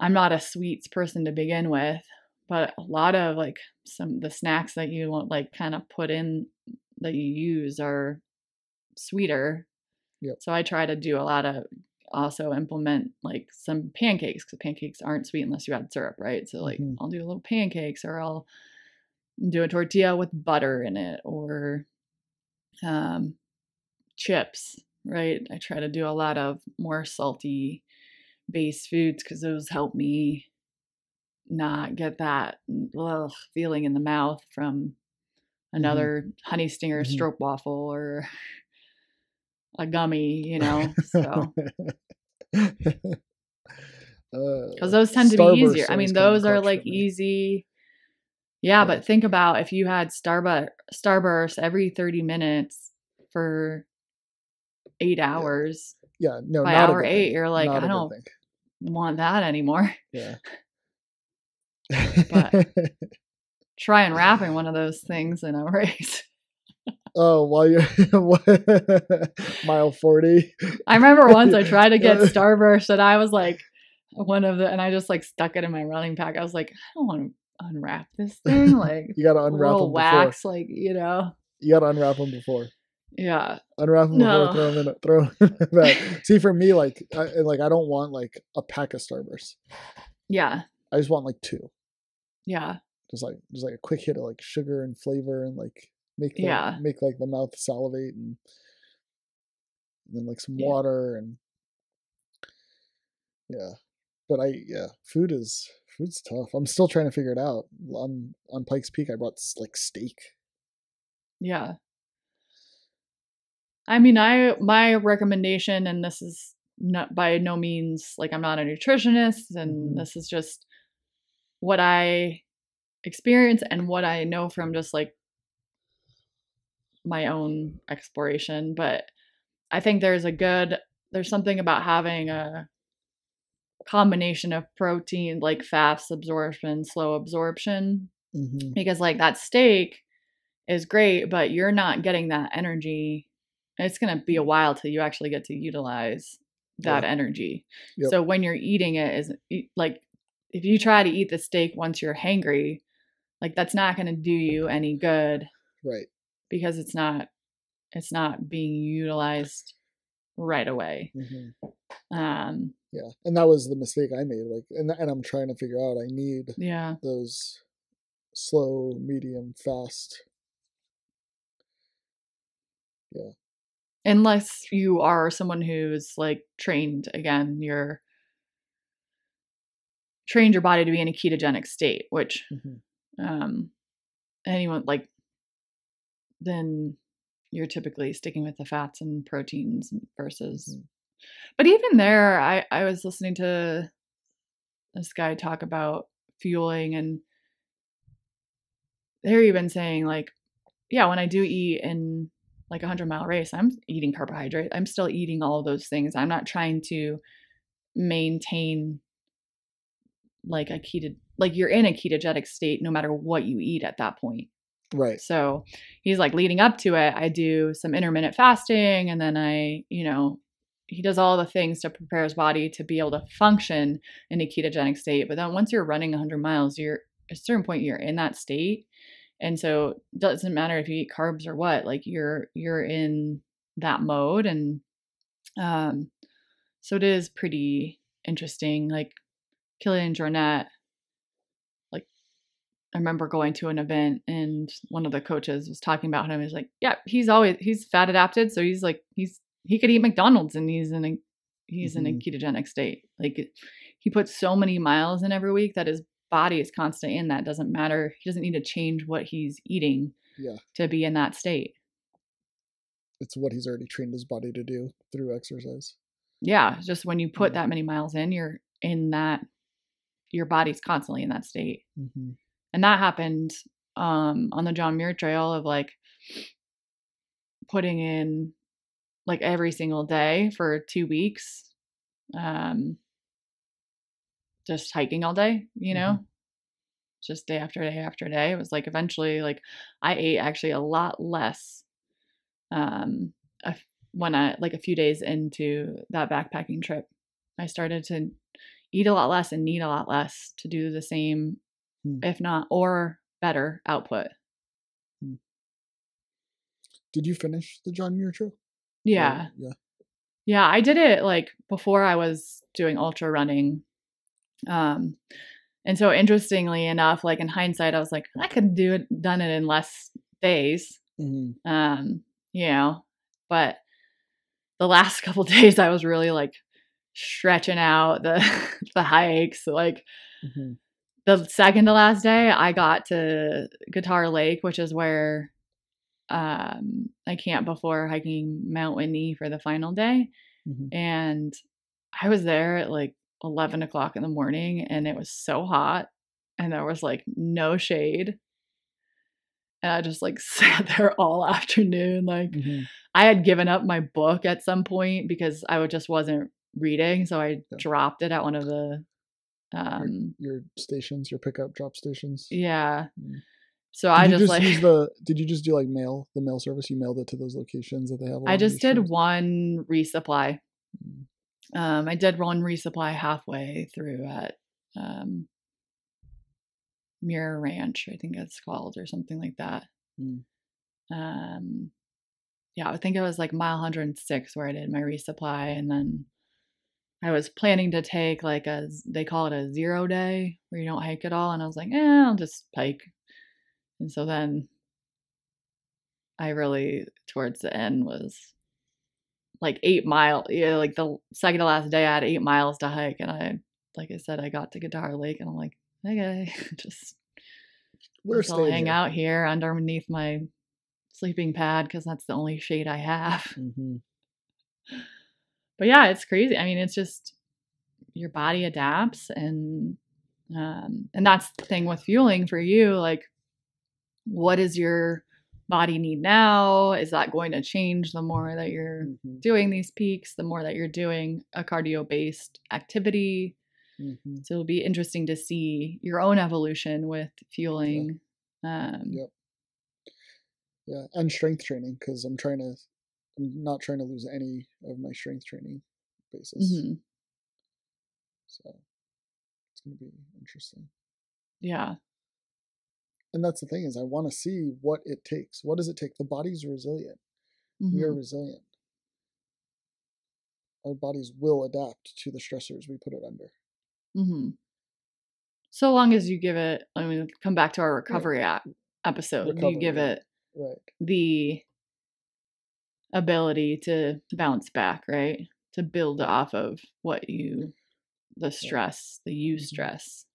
I'm not a sweets person to begin with, but a lot of like some the snacks that you like kind of put in that you use are sweeter. Yep. So I try to do a lot of also implement like some pancakes because pancakes aren't sweet unless you add syrup, right? So like Mhm. I'll do a little pancakes or I'll do a tortilla with butter in it or um, chips, right? I try to do a lot of more salty based foods because those help me not get that ugh, feeling in the mouth from another honey stinger Mhm. stroop waffle or a gummy, you know. So because those tend to be easier. I mean, those are like easy. Yeah, Yeah. but think about if you had Starbucks Starburst every 30 minutes for eight hours. Yeah, no, By not hour eight, thing. you're like, Not I don't want that anymore. Yeah. But- Try and wrap in one of those things in a race. oh, while you're mile forty. I remember once I tried to get Starburst and I was like, one of the, and I just like stuck it in my running pack. I was like, I don't want to unwrap this thing. Like, You gotta unwrap them wax, like, you know. before. You gotta unwrap them before. Yeah. Unwrap them No. before. Throw them in. Throw 'em in. See, for me, like, I, like I don't want like a pack of Starburst. Yeah. I just want like two. Yeah. Just like just like a quick hit of like sugar and flavor and like make the, Yeah. make like the mouth salivate and, and then like some Yeah. water and yeah. But I yeah, food is food's tough. I'm still trying to figure it out. On on Pikes Peak, I brought like steak. Yeah. I mean, I my recommendation, and this is not by no means like I'm not a nutritionist, and Mhm. this is just what I experience and what I know from just like my own exploration. But I think there's a good there's something about having a combination of protein, like fast absorption, slow absorption, Mm-hmm. because like that steak is great, but you're not getting that energy. It's going to be a while till you actually get to utilize that Yeah. energy. Yep. So when you're eating it is like if you try to eat the steak once you're hangry, like that's not going to do you any good Right. because it's not it's not being utilized right away. hmm Um Yeah, and that was the mistake I made. Like, and and I'm trying to figure out. I need yeah. those slow, medium, fast. Yeah. Unless you are someone who's like trained again you're trained your body to be in a ketogenic state, which Mhm. um, anyone like, then you're typically sticking with the fats and proteins versus. Mhm. But even there, I I was listening to this guy talk about fueling, and they're even saying like, yeah, when I do eat in like a hundred mile race, I'm eating carbohydrate. I'm still eating all of those things. I'm not trying to maintain like a keto like you're in a ketogenic state no matter what you eat at that point. Right. So he's like leading up to it, I do some intermittent fasting and then I, you know, he does all the things to prepare his body to be able to function in a ketogenic state. But then once you're running 100 miles, you're at a certain point you're in that state. And so it doesn't matter if you eat carbs or what, like you're you're in that mode and um so it is pretty interesting like Kilian Jornet like I remember going to an event and one of the coaches was talking about him. He's like, yeah, he's always he's fat adapted, so he's like he's he could eat McDonald's and he's in a he's in a mm-hmm. ketogenic state. Like he puts so many miles in every week that his body is constant in that. Doesn't matter. He doesn't need to change what he's eating Yeah. to be in that state. It's what he's already trained his body to do through exercise. Yeah, just when you put Yeah. that many miles in, you're in that your body's constantly in that state. Mm-hmm. and that happened um on the John Muir Trail of like putting in like every single day for two weeks um just hiking all day you know just day after day after day it was like eventually like i ate actually a lot less um when i like a few days into that backpacking trip i started to eat a lot less and need a lot less to do the same Hmm. if not or better output Did you finish the John Muir Trail? Or- yeah Yeah. Yeah, I did it like before I was doing ultra running. Um and so interestingly enough, like in hindsight, I was like, I could do it done it in less days. Mm-hmm. Um, you know, but the last couple days I was really like stretching out the the hikes. Like Mm-hmm. the second to last day, I got to Guitar Lake, which is where um I camped before hiking Mount Whitney for the final day. Mm-hmm. and I was there at like 11 o'clock in the morning and it was so hot and there was like no shade. And I just like sat there all afternoon. Like Mm-hmm. I had given up my book at some point because I just wasn't reading. So I Yeah. dropped it at one of the, um, Your stations, your pickup drop stations. yeah. Mm. So Did I you just, just like, use the? Did you just do like mail the mail service? You mailed it to those locations that they have. I just did one resupply. Mm. Um, I did one resupply halfway through at um, Muir Ranch, I think it's called, or something like that. Mm. Um, yeah, I think it was like mile 106 where I did my resupply, and then I was planning to take like a they call it a zero day where you don't hike at all, and I was like, eh, I'll just hike. And so then I really towards the end was like eight mile yeah like the second to last day i had eight miles to hike and i like i said i got to guitar lake and i'm like okay just We're just I'll staying hang out here underneath my sleeping pad because that's the only shade i have Mhm. but yeah it's crazy i mean it's just your body adapts and um and that's the thing with fueling for you like what does your body need now is that going to change the more that you're Mhm. doing these peaks, the more that you're doing a cardio based activity. Mhm. So it'll be interesting to see your own evolution with fueling. Um, Yep. Yeah, and strength training because I'm trying to. I'm not trying to lose any of my strength training basis. mhm. So it's going to be interesting. Yeah. And that's the thing is I want to see what it takes. What does it take? The body's resilient. We are mhm. resilient. Our bodies will adapt to the stressors we put it under. Mhm. So long as you give it, I mean, come back to our recovery a- episode, Recovery, you give it Right. the ability to bounce back, right? To build off of what you the stress, the you Mhm. stress.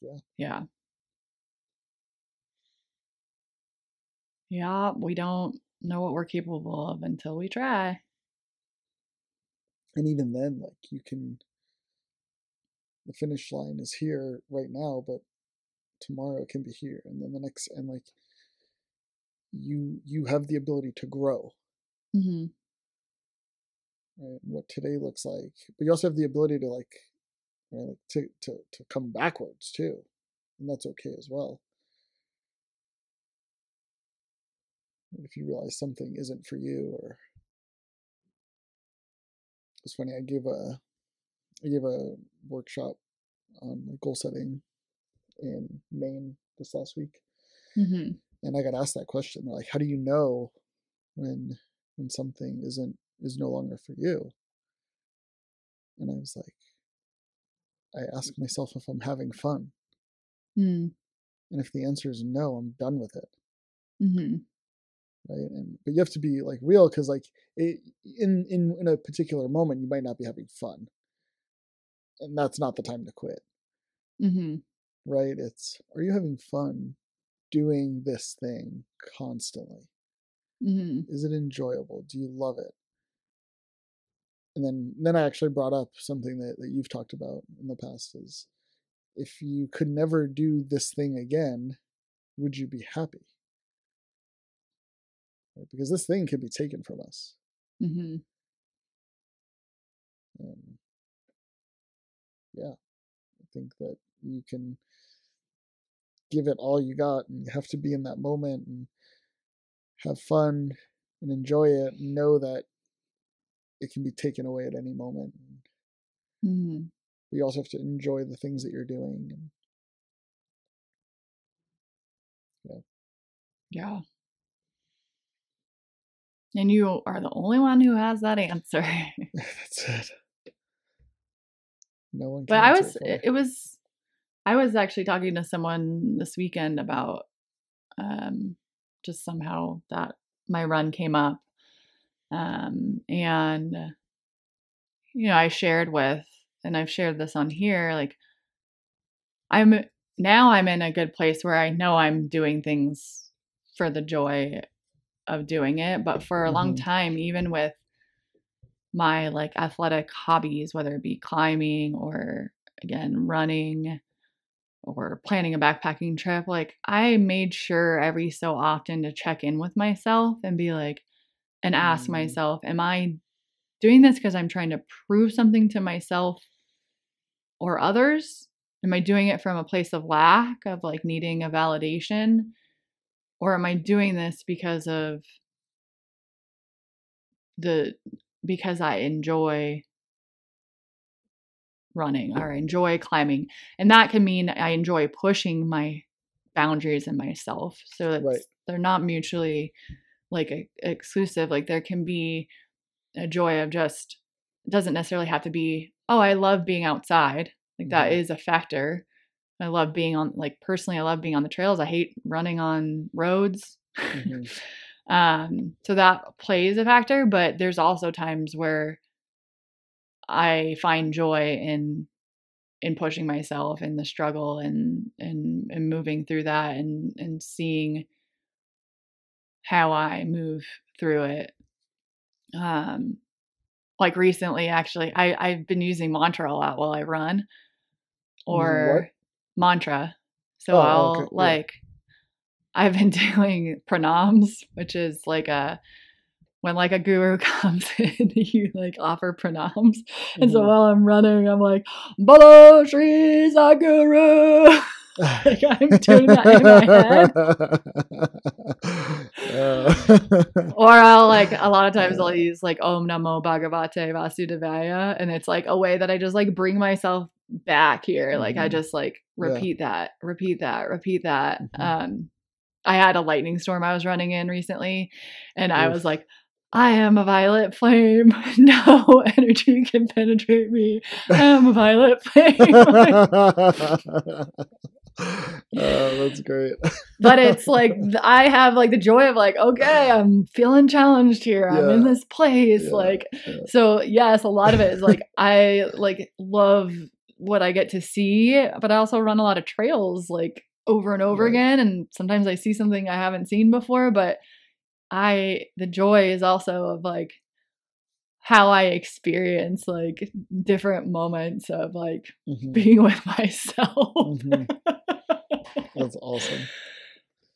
Yeah. Yeah. Yeah, we don't know what we're capable of until we try. and even then like you can the finish line is here right now but tomorrow it can be here and then the next and like you you have the ability to grow. Hmm right and what today looks like but you also have the ability to like right like to to, to come backwards too and that's okay as well. If you realize something isn't for you or it's funny i gave a i gave a workshop on like goal setting in maine this last week. Hmm and i got asked that question They're like how do you know when when something isn't is no longer for you? And i was like i ask myself if i'm having fun. Mm. And if the answer is no i'm done with it. Hmm right? And but you have to be like real because like it, in in in a particular moment you might not be having fun. And that's not the time to quit. Hmm right? It's are you having fun doing this thing constantly. Hmm is it enjoyable? Do you love it? And then then i actually brought up something that, that you've talked about in the past is if you could never do this thing again would you be happy? Right? because this thing can be taken from us. Hmm and yeah. I think that you can give it all you got and you have to be in that moment and have fun and enjoy it and know that it can be taken away at any moment hmm you also have to enjoy the things that you're doing and Yeah. And you are the only one who has that answer. that's it no one can but I was, it, it was, I was actually talking to someone this weekend about um, just somehow that my run came up. Um, and, you know, I shared with, and I've shared this on here, like, I'm now I'm in a good place where I know I'm doing things for the joy of doing it. But for a long Mhm. time, even with my like athletic hobbies, whether it be climbing or again running or planning a backpacking trip, like I made sure every so often to check in with myself and be like, and ask Mm. myself, am I doing this because I'm trying to prove something to myself or others? Am I doing it from a place of lack, of like needing a validation? Or am I doing this because of the because I enjoy running or enjoy climbing. And that can mean I enjoy pushing my boundaries and myself. So it's, Right. they're not mutually like e- exclusive. Like there can be a joy of just it doesn't necessarily have to be, oh, I love being outside. Like that Mhm. is a factor. I love being on like personally I love being on the trails. I hate running on roads. Mhm. um so that plays a factor, but there's also times where I find joy in in pushing myself in the struggle and and and moving through that and and seeing how I move through it. Um like recently actually I I've been using mantra a lot while I run what? or mantra. So Oh, I'll okay, yeah. like I've been doing pranams, which is like a when like a guru comes in, you like offer pranams. And so Mhm. while I'm running, I'm like, Bolo Shri Sadguru. like I'm doing that in my head. Uh, Or I'll like a lot of times I'll use like Om Namo Bhagavate Vasudevaya, and it's like a way that I just like bring myself back here. Like I Mhm. just like Yeah. repeat that, repeat that, repeat that. Mhm. Um, I had a lightning storm I was running in recently, and I was like, I am a violet flame. No energy can penetrate me. I am a violet flame. Oh, that's great. but it's like I have like the joy of like, okay, I'm feeling challenged here. I'm in this place. Yeah, Like, yeah. so yes, a lot of it is like I like love what I get to see, but I also run a lot of trails like over and over Right. again. And sometimes I see something I haven't seen before, but I, the joy is also of like how I experience like different moments of like Mhm, being with myself. mhm. That's awesome.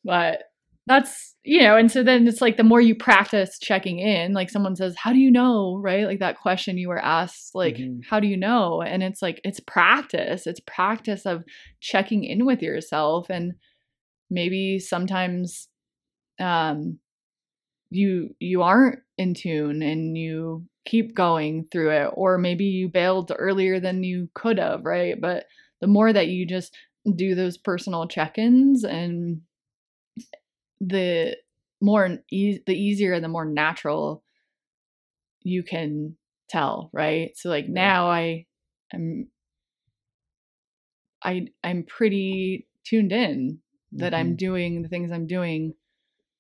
but that's you know and so then it's like the more you practice checking in like someone says how do you know right like that question you were asked like Mhm. how do you know and it's like it's practice it's practice of checking in with yourself and maybe sometimes um you you aren't in tune and you keep going through it or maybe you bailed earlier than you could have right? But the more that you just do those personal check-ins and the more e- the easier and the more natural you can tell right? So like now i am i i'm pretty tuned in that i'm Mhm. doing the things i'm doing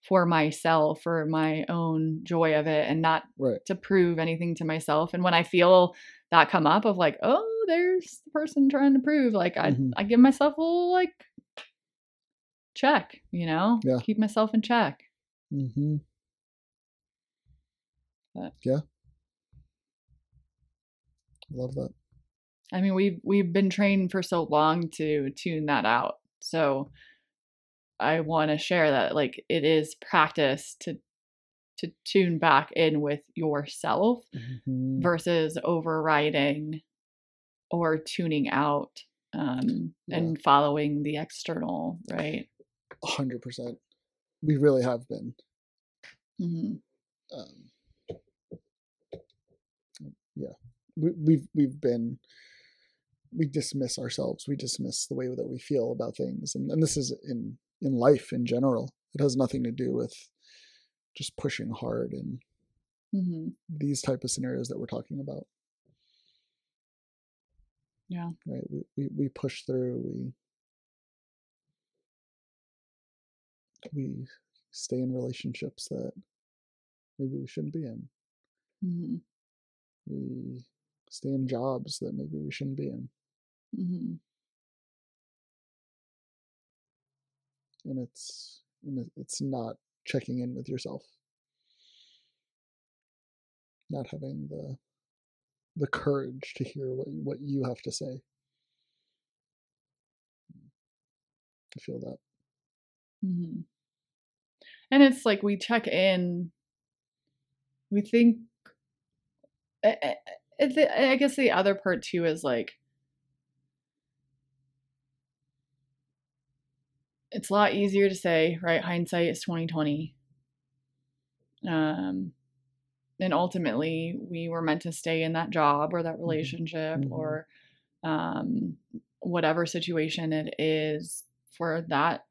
for myself for my own joy of it and not Right. to prove anything to myself and when i feel that come up of like oh there's the person trying to prove like i Mhm. i give myself a little like check you know Yeah. keep myself in check mm-hmm. But- Yeah. Love that. i mean we've we've been trained for so long to tune that out so i want to share that like it is practice to to tune back in with yourself Mhm. versus overriding or tuning out um, Yeah. and following the external, right? Hundred percent. We really have been. hmm Um, yeah, we, we've we've been. We dismiss ourselves. We dismiss the way that we feel about things, and, and this is in in life in general. It has nothing to do with just pushing hard and hmm these type of scenarios that we're talking about. Yeah. Right. We we, we push through. We we stay in relationships that maybe we shouldn't be in. hmm We stay in jobs that maybe we shouldn't be in. hmm And it's and it's not checking in with yourself. Not having the the courage to hear what what you have to say. I feel that. mm-hmm. And it's like we check in. We think. I, I, I I guess the other part too is like. It's a lot easier to say, right? Hindsight is twenty twenty. Um, and ultimately, we were meant to stay in that job or that relationship Mhm. or um, whatever situation it is for that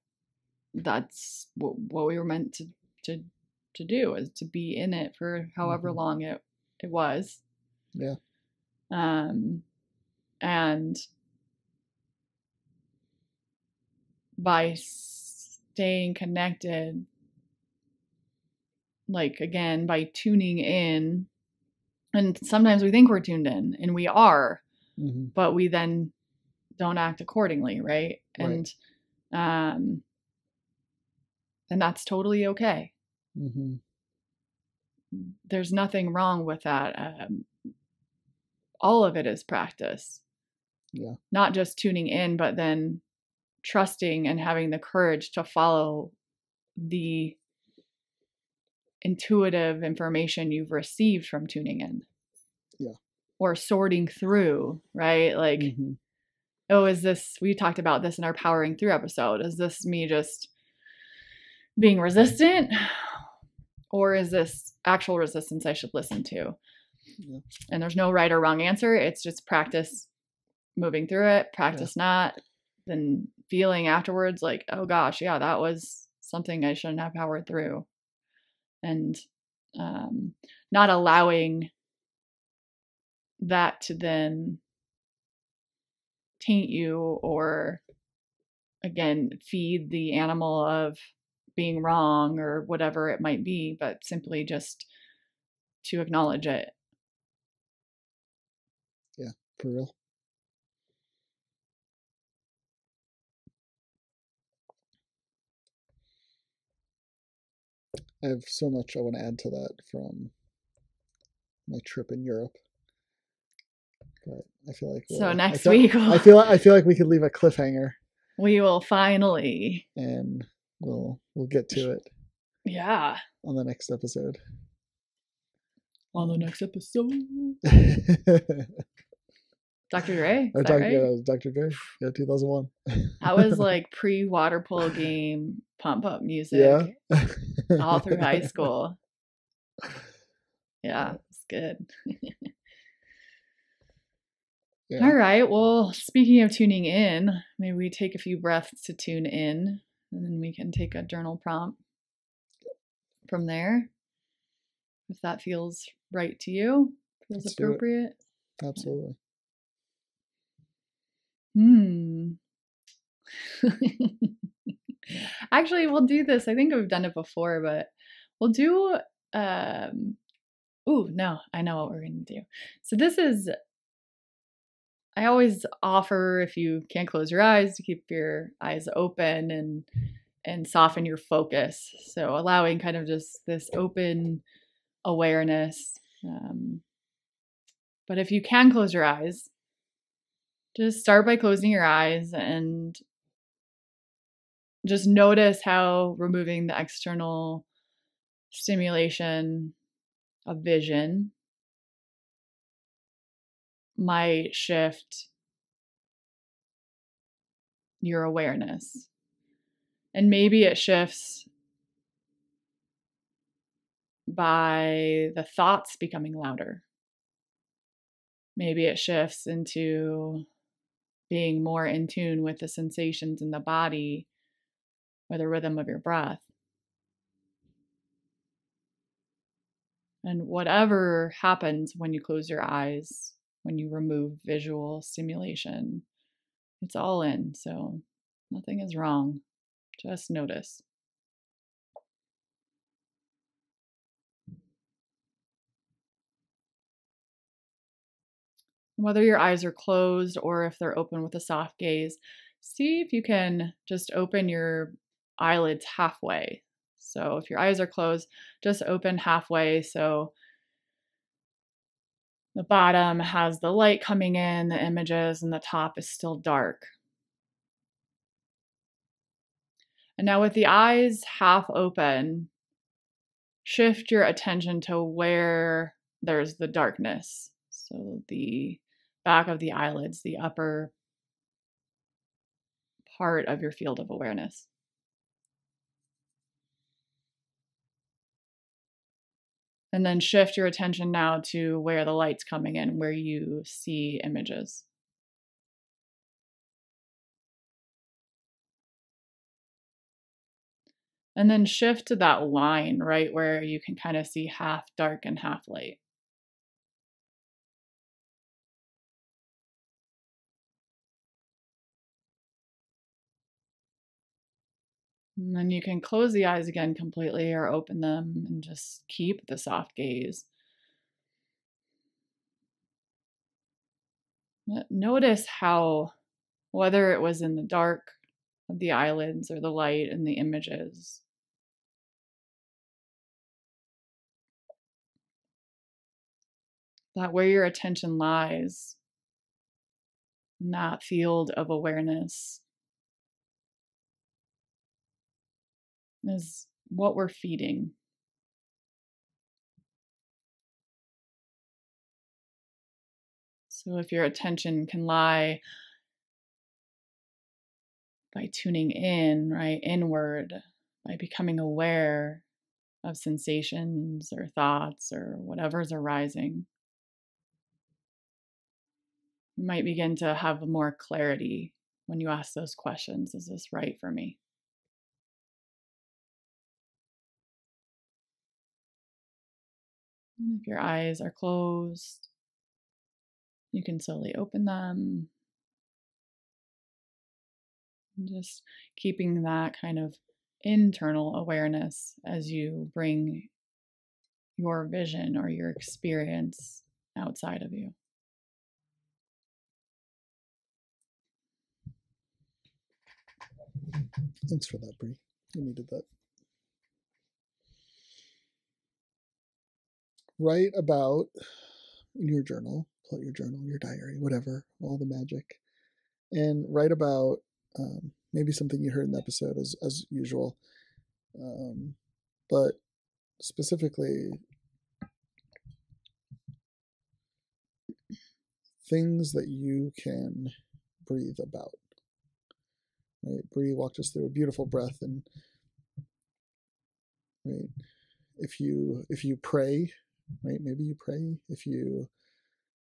that's what, what we were meant to to to do is to be in it for however Mhm. long it it was Yeah. um and by staying connected like again by tuning in and sometimes we think we're tuned in and we are hmm but we then don't act accordingly right Right. and um and that's totally okay mm-hmm. there's nothing wrong with that um, all of it is practice Yeah. not just tuning in but then trusting and having the courage to follow the intuitive information you've received from tuning in Yeah. or sorting through right like hmm oh, is this, we talked about this in our powering through episode. Is this me just being resistant? Or is this actual resistance I should listen to? Yeah. And there's no right or wrong answer. It's just practice moving through it, practice not, then feeling afterwards like, oh gosh, yeah, that was something I shouldn't have powered through. And um, not allowing that to then taint you or again feed the animal of being wrong or whatever it might be, but simply just to acknowledge it. Yeah, for real. I have so much I want to add to that from my trip in Europe. But I feel like so next I feel, week I feel I feel like we could leave a cliffhanger we will finally, and we'll we'll get to it yeah, on the next episode. on the next episode. Dr. Dr. Dre, that right? Uh, yeah, Dr. Dre. Yeah, 2001. That was like pre water polo game pump up music yeah. all through high school. Yeah, it's good. Yeah. All right. Well, speaking of tuning in, maybe we take a few breaths to tune in and then we can take a journal prompt from there. If that feels right to you, feels Let's appropriate. Absolutely. Hmm. Actually, we'll do this. I think we've done it before, but we'll do um Ooh, no, I know what we're going to do. So this is I always offer if you can't close your eyes to keep your eyes open and and soften your focus. So allowing kind of just this open awareness. Um, but if you can close your eyes, just start by closing your eyes and just notice how removing the external stimulation of vision might shift your awareness. And maybe it shifts by the thoughts becoming louder. Maybe it shifts into being more in tune with the sensations in the body or the rhythm of your breath. And whatever happens when you close your eyes, when you remove visual stimulation, it's all in. So nothing is wrong. Just notice. Whether your eyes are closed or if they're open with a soft gaze, see if you can just open your eyelids halfway. So if your eyes are closed, just open halfway. So the bottom has the light coming in, the images, and the top is still dark. And now, with the eyes half open, shift your attention to where there's the darkness. So, the back of the eyelids, the upper part of your field of awareness. And then shift your attention now to where the light's coming in, where you see images. And then shift to that line right where you can kind of see half dark and half light. And then you can close the eyes again completely or open them and just keep the soft gaze. Notice how, whether it was in the dark of the eyelids or the light and the images, that where your attention lies in that field of awareness is what we're feeding. So if your attention can lie by tuning in, right, inward, by becoming aware of sensations or thoughts or whatever's arising, you might begin to have more clarity when you ask those questions Is this right for me? And If your eyes are closed, you can slowly open them. And Just keeping that kind of internal awareness as you bring your vision or your experience outside of you. Thanks for that, Bre. You needed that. Write about in your journal, pull out your journal, your diary, whatever, all the magic, and write about um, maybe something you heard in the episode as as usual, um, but specifically things that you can breathe about. Right, Bre walked us through a beautiful breath, and right, if you if you pray, right, maybe you pray. If you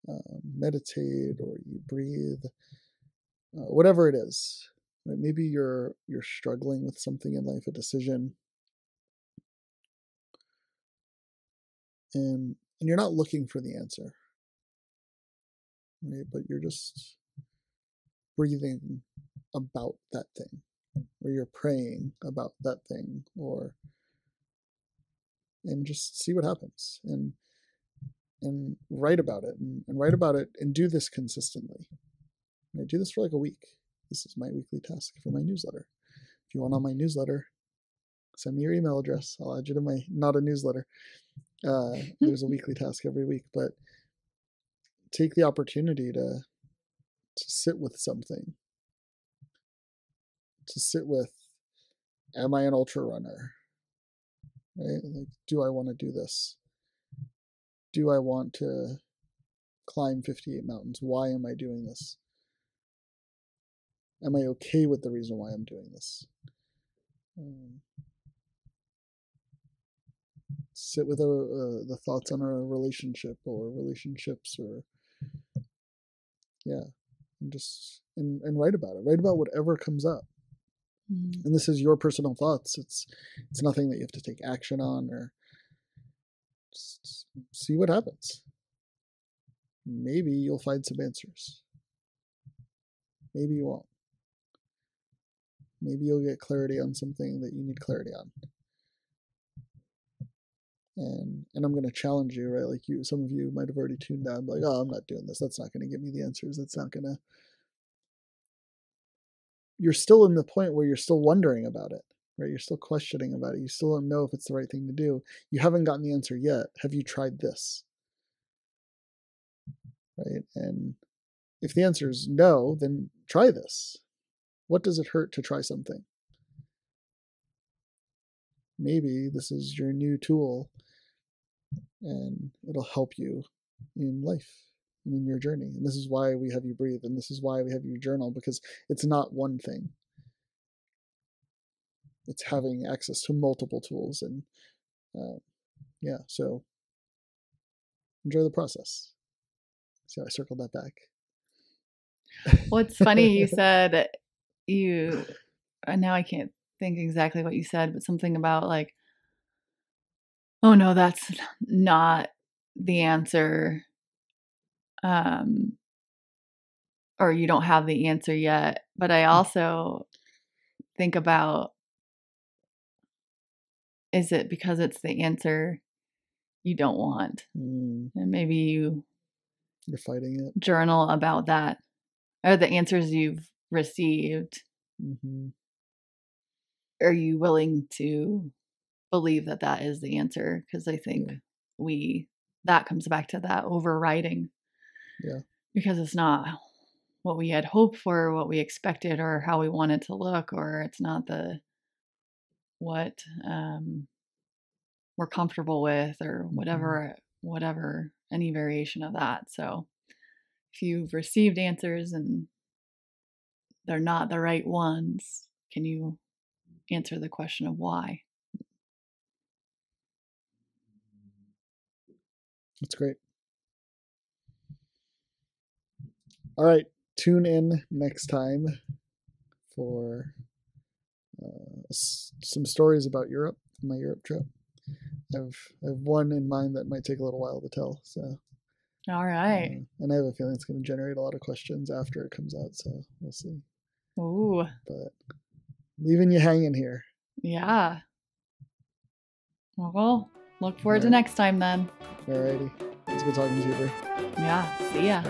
um, meditate or you breathe, uh, whatever it is, right, maybe you're you're struggling with something in life, a decision, and and you're not looking for the answer, right, but you're just breathing about that thing, or you're praying about that thing, or and just see what happens and and write about it and, and write about it and do this consistently. And I do this for like a week. This is my weekly task for my newsletter. If you want on my newsletter, send me your email address. I'll add you to my not a newsletter. Uh, there's a weekly task every week, but take the opportunity to to sit with something to sit with am i an ultra runner right? Like do i want to do this? Do i want to climb 58 mountains? Why am i doing this? Am i okay with the reason why i'm doing this? Um, sit with a, uh, the thoughts on a relationship or relationships or yeah and just and, and write about it. Write about whatever comes up Mm. and this is your personal thoughts. It's it's nothing that you have to take action on or just see what happens. Maybe you'll find some answers. Maybe you won't. Maybe you'll get clarity on something that you need clarity on. And and i'm going to challenge you right? Like you some of you might have already tuned out like oh i'm not doing this. That's not going to give me the answers. That's not going to you're still in the point where you're still wondering about it right? You're still questioning about it. You still don't know if it's the right thing to do. You haven't gotten the answer yet. Have you tried this? Right? And if the answer is no then try this. What does it hurt to try something? Maybe this is your new tool and it'll help you in life and in your journey. And this is why we have you breathe, and this is why we have you journal because it's not one thing. It's having access to multiple tools, and uh, yeah, so enjoy the process. See how I circled that back. Well, it's funny you said you, and now I can't think exactly what you said, but something about like, oh no, that's not the answer um or you don't have the answer yet but i also think about is it because it's the answer you don't want? Mm, and maybe you you're fighting it. journal about that or the answers you've received. Hmm are you willing to believe that that is the answer? Because i think Yeah. we that comes back to that overriding Yeah. because it's not what we had hoped for what we expected or how we wanted to look or it's not the what um we're comfortable with or whatever whatever any variation of that so if you've received answers and they're not the right ones can you answer the question of why That's great. All right, tune in next time for uh, s- some stories about Europe, my Europe trip. I've I've one in mind that might take a little while to tell. So, all right uh, and I have a feeling it's going to generate a lot of questions after it comes out. So we'll see. Ooh. But leaving you hanging here. Yeah. Well, look forward to next time then. Alrighty. It's good talking to you, Bre. Yeah. See ya.